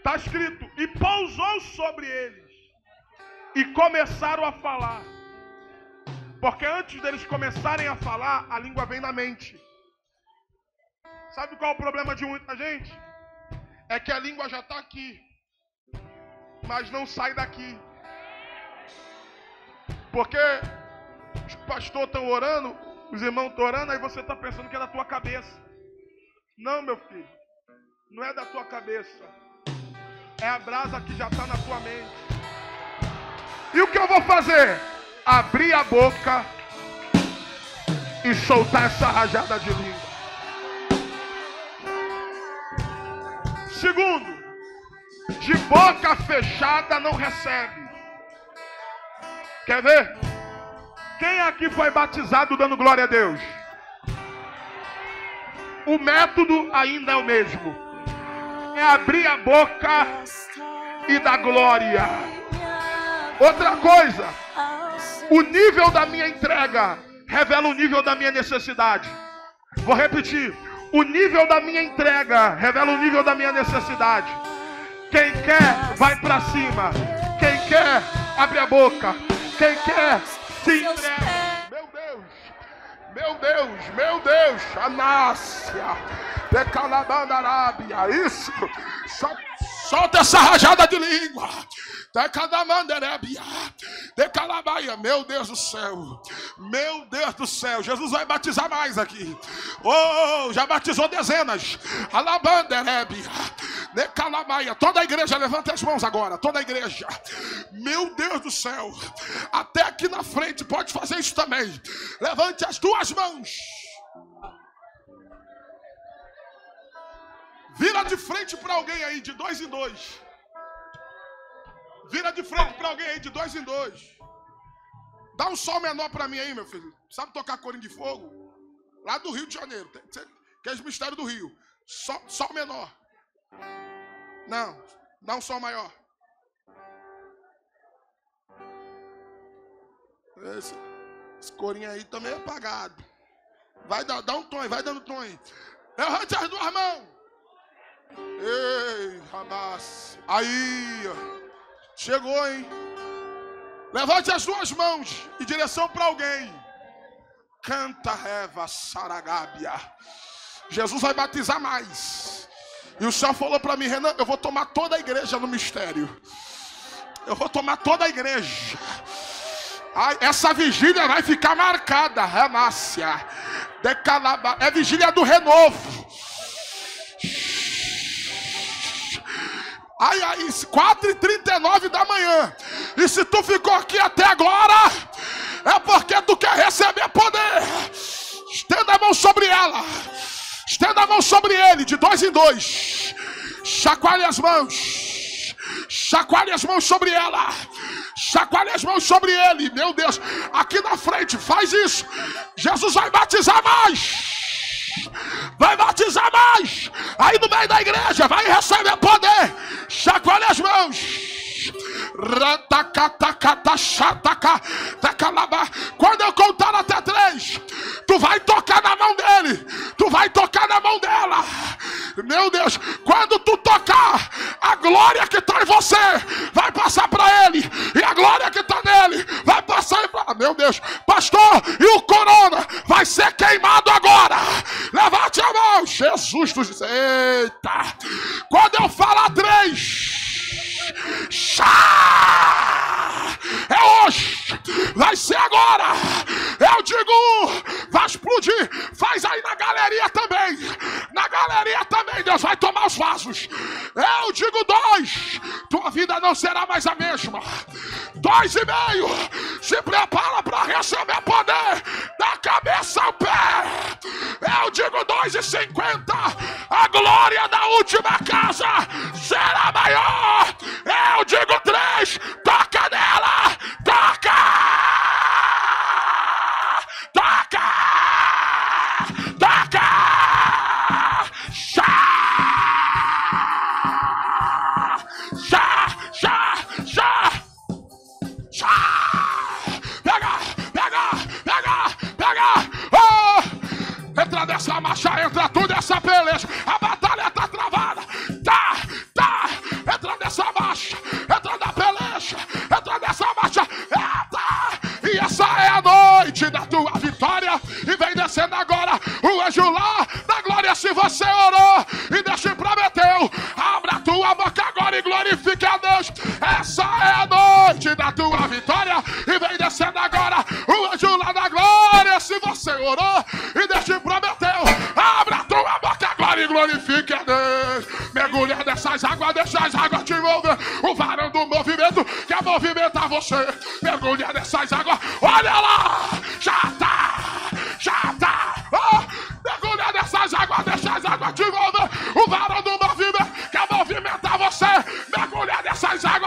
[SPEAKER 1] Está escrito: e pousou sobre eles, e começaram a falar. Porque antes deles começarem a falar, a língua vem na mente. Sabe qual é o problema de muita gente? É que a língua já está aqui, mas não sai daqui. Porque os pastores estão orando, os irmãos estão orando, aí você está pensando que é da tua cabeça. Não, meu filho, não é da tua cabeça. É a brasa que já está na tua mente. E o que eu vou fazer? Abrir a boca e soltar essa rajada de língua. Segundo, de boca fechada não recebe. Quer ver? Quem aqui foi batizado dando glória a Deus? O método ainda é o mesmo é abrir a boca e dar glória. Outra coisa, o nível da minha entrega revela o nível da minha necessidade. Vou repetir: o nível da minha entrega revela o nível da minha necessidade. Quem quer, vai para cima. Quem quer, abre a boca. Quem quer, se entrega. Meu Deus, meu Deus, Anácia. Decalabanda Arábia. Isso. Solta essa rajada de língua. Decalabaia. Meu Deus do céu. Meu Deus do céu. Jesus vai batizar mais aqui. Oh, já batizou dezenas. Alabanderebia. Decalamaia. Toda a igreja, levanta as mãos agora. Toda a igreja. Meu Deus do céu. Até aqui na frente, pode fazer isso também. Levante as duas mãos. Vira de frente para alguém aí, de dois em dois. Vira de frente para alguém aí, de dois em dois. Dá um sol menor para mim aí, meu filho. Sabe tocar corinho de fogo? Lá do Rio de Janeiro. Que é os mistérios do Rio. Sol, sol menor. Não, dá um sol maior. Esse, esse corinho aí também é apagado. Vai dar, dá um tom, vai dando tom aí. Levante as duas mãos. Ei, Hamas. Aí. Chegou, hein? Levante as duas mãos em direção para alguém. Canta Eva Saragábia. Jesus vai batizar mais. E o Senhor falou para mim, Renan, eu vou tomar toda a igreja no mistério. Eu vou tomar toda a igreja. Ai, essa vigília vai ficar marcada, Renácia. É vigília do renovo. Ai, ai, 4h39 da manhã. E se tu ficou aqui até agora, é porque tu quer receber poder. Estenda a mão sobre ela. Estenda a mão sobre ele, de dois em dois. Chacoalhe as mãos. Chacoalhe as mãos sobre ela. Chacoalhe as mãos sobre ele. Meu Deus, aqui na frente, faz isso. Jesus vai batizar mais vai batizar mais. Aí no meio da igreja, vai receber poder. Chacoalhe as mãos. Quando eu contar até três, tu vai tocar na mão dele, tu vai tocar na mão dela. Meu Deus, quando tu tocar, a glória que está em você vai passar para ele, e a glória que está nele vai passar para. Meu Deus, pastor, e o corona vai ser queimado agora. Levante a mão, Jesus dos. Eita, quando eu falar três. Chá! É hoje, vai ser agora. Eu digo, vai explodir. Faz aí na galeria também. Na galeria também, Deus vai tomar os vasos. Eu digo dois, tua vida não será mais a mesma. Dois e meio, se prepara para receber poder da cabeça ao pé. Eu digo dois e cinquenta, a glória da última casa será maior. Eu digo três, toca nela, toca! Toca! Toca! Chá! Chá! Chá! Chá! Chá! Pega! Pega! Pega! Pega! Oh! Entra nessa marcha, entra tudo essa peleja. A batalha tá travada. Tá! Tá! Entra nessa marcha. Entra na peleja. Noite da tua vitória. E vem descendo agora o anjo lá da glória. Se você orou e deixa prometeu, abra tua boca agora e glorifique a Deus. Essa é a noite da tua vitória. E vem descendo agora o anjo lá da glória. Se você orou e deixa prometeu, abra tua boca agora e glorifique a Deus. Mergulha nessas águas, deixa as águas te envolver. O varão do movimento quer movimentar você. Mergulha nessas águas, olha lá, tá. Oh, mergulha nessas águas, deixa as águas te envolver. O varão do movimento quer movimentar você. Mergulha nessas águas,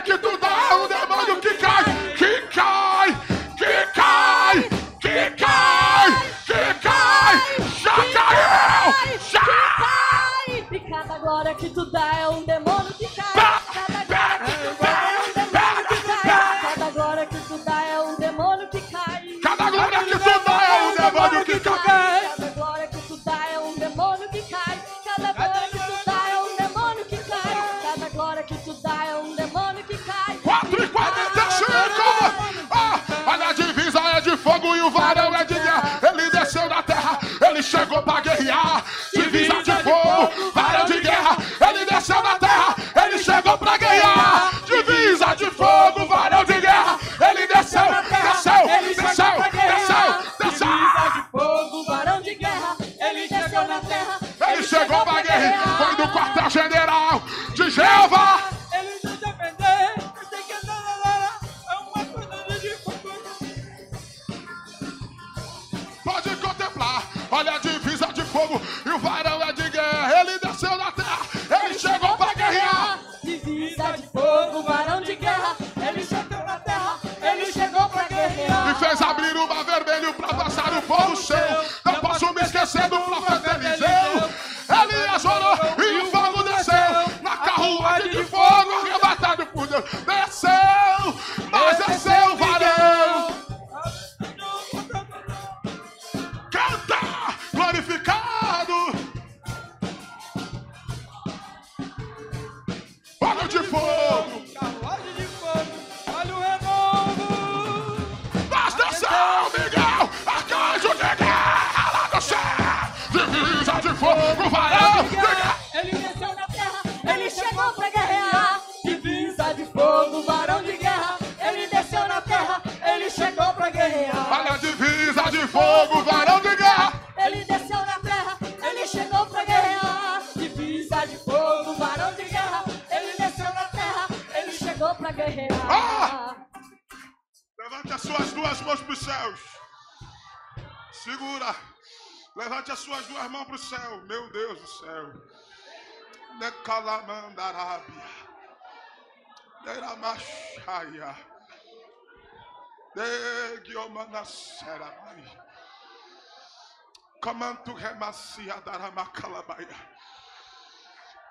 [SPEAKER 1] Back your.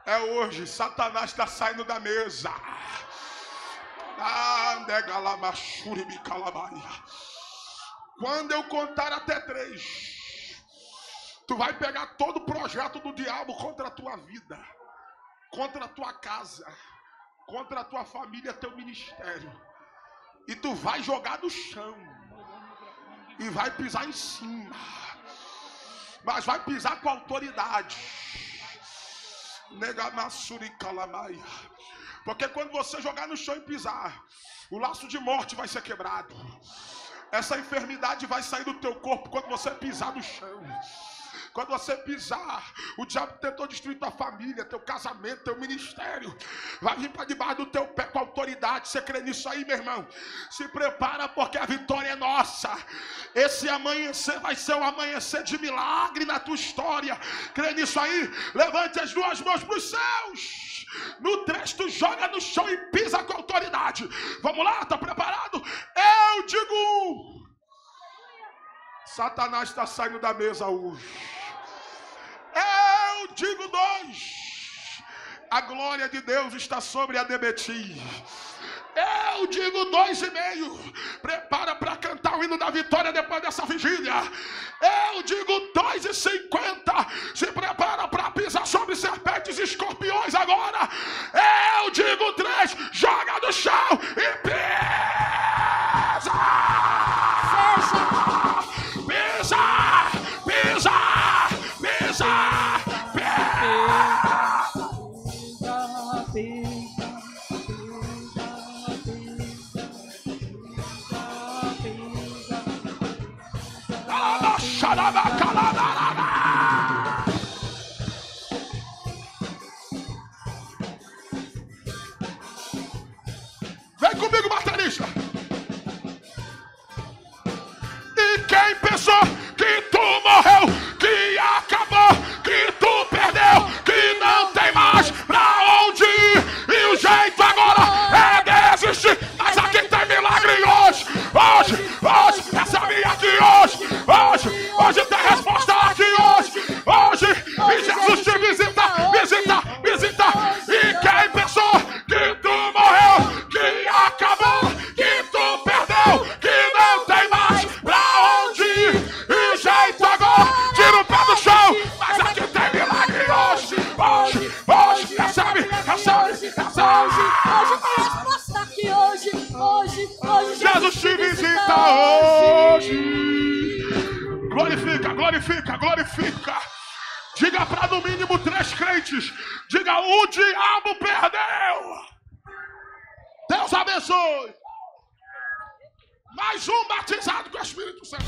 [SPEAKER 1] É hoje, Satanás está saindo da mesa. Quando eu contar até três, tu vai pegar todo o projeto do diabo contra a tua vida, contra a tua casa, contra a tua família, teu ministério, e tu vai jogar no chão e vai pisar em cima. Mas vai pisar com autoridade. Porque quando você jogar no chão e pisar, o laço de morte vai ser quebrado. Essa enfermidade vai sair do teu corpo quando você pisar no chão. Quando você pisar, o diabo tentou destruir tua família, teu casamento, teu ministério. Vai vir para debaixo do teu pé com autoridade. Você crê nisso aí, meu irmão? Se prepara porque a vitória é nossa. Esse amanhecer vai ser um amanhecer de milagre na tua história. Crê nisso aí? Levante as duas mãos para os céus. No tu joga no chão e pisa com autoridade. Vamos lá, tá preparado? Eu digo. Satanás está saindo da mesa hoje. Eu digo dois. A glória de Deus está sobre a Debeti. Eu digo dois e meio. Prepara para cantar o hino da vitória depois dessa vigília. Eu digo dois e cinquenta. Se prepara para pisar sobre serpentes e escorpiões agora. Eu digo três. Joga no chão e pisa. Pensou que tu morreu, três crentes. Diga o diabo perdeu. Deus abençoe. Mais um batizado com o Espírito Santo.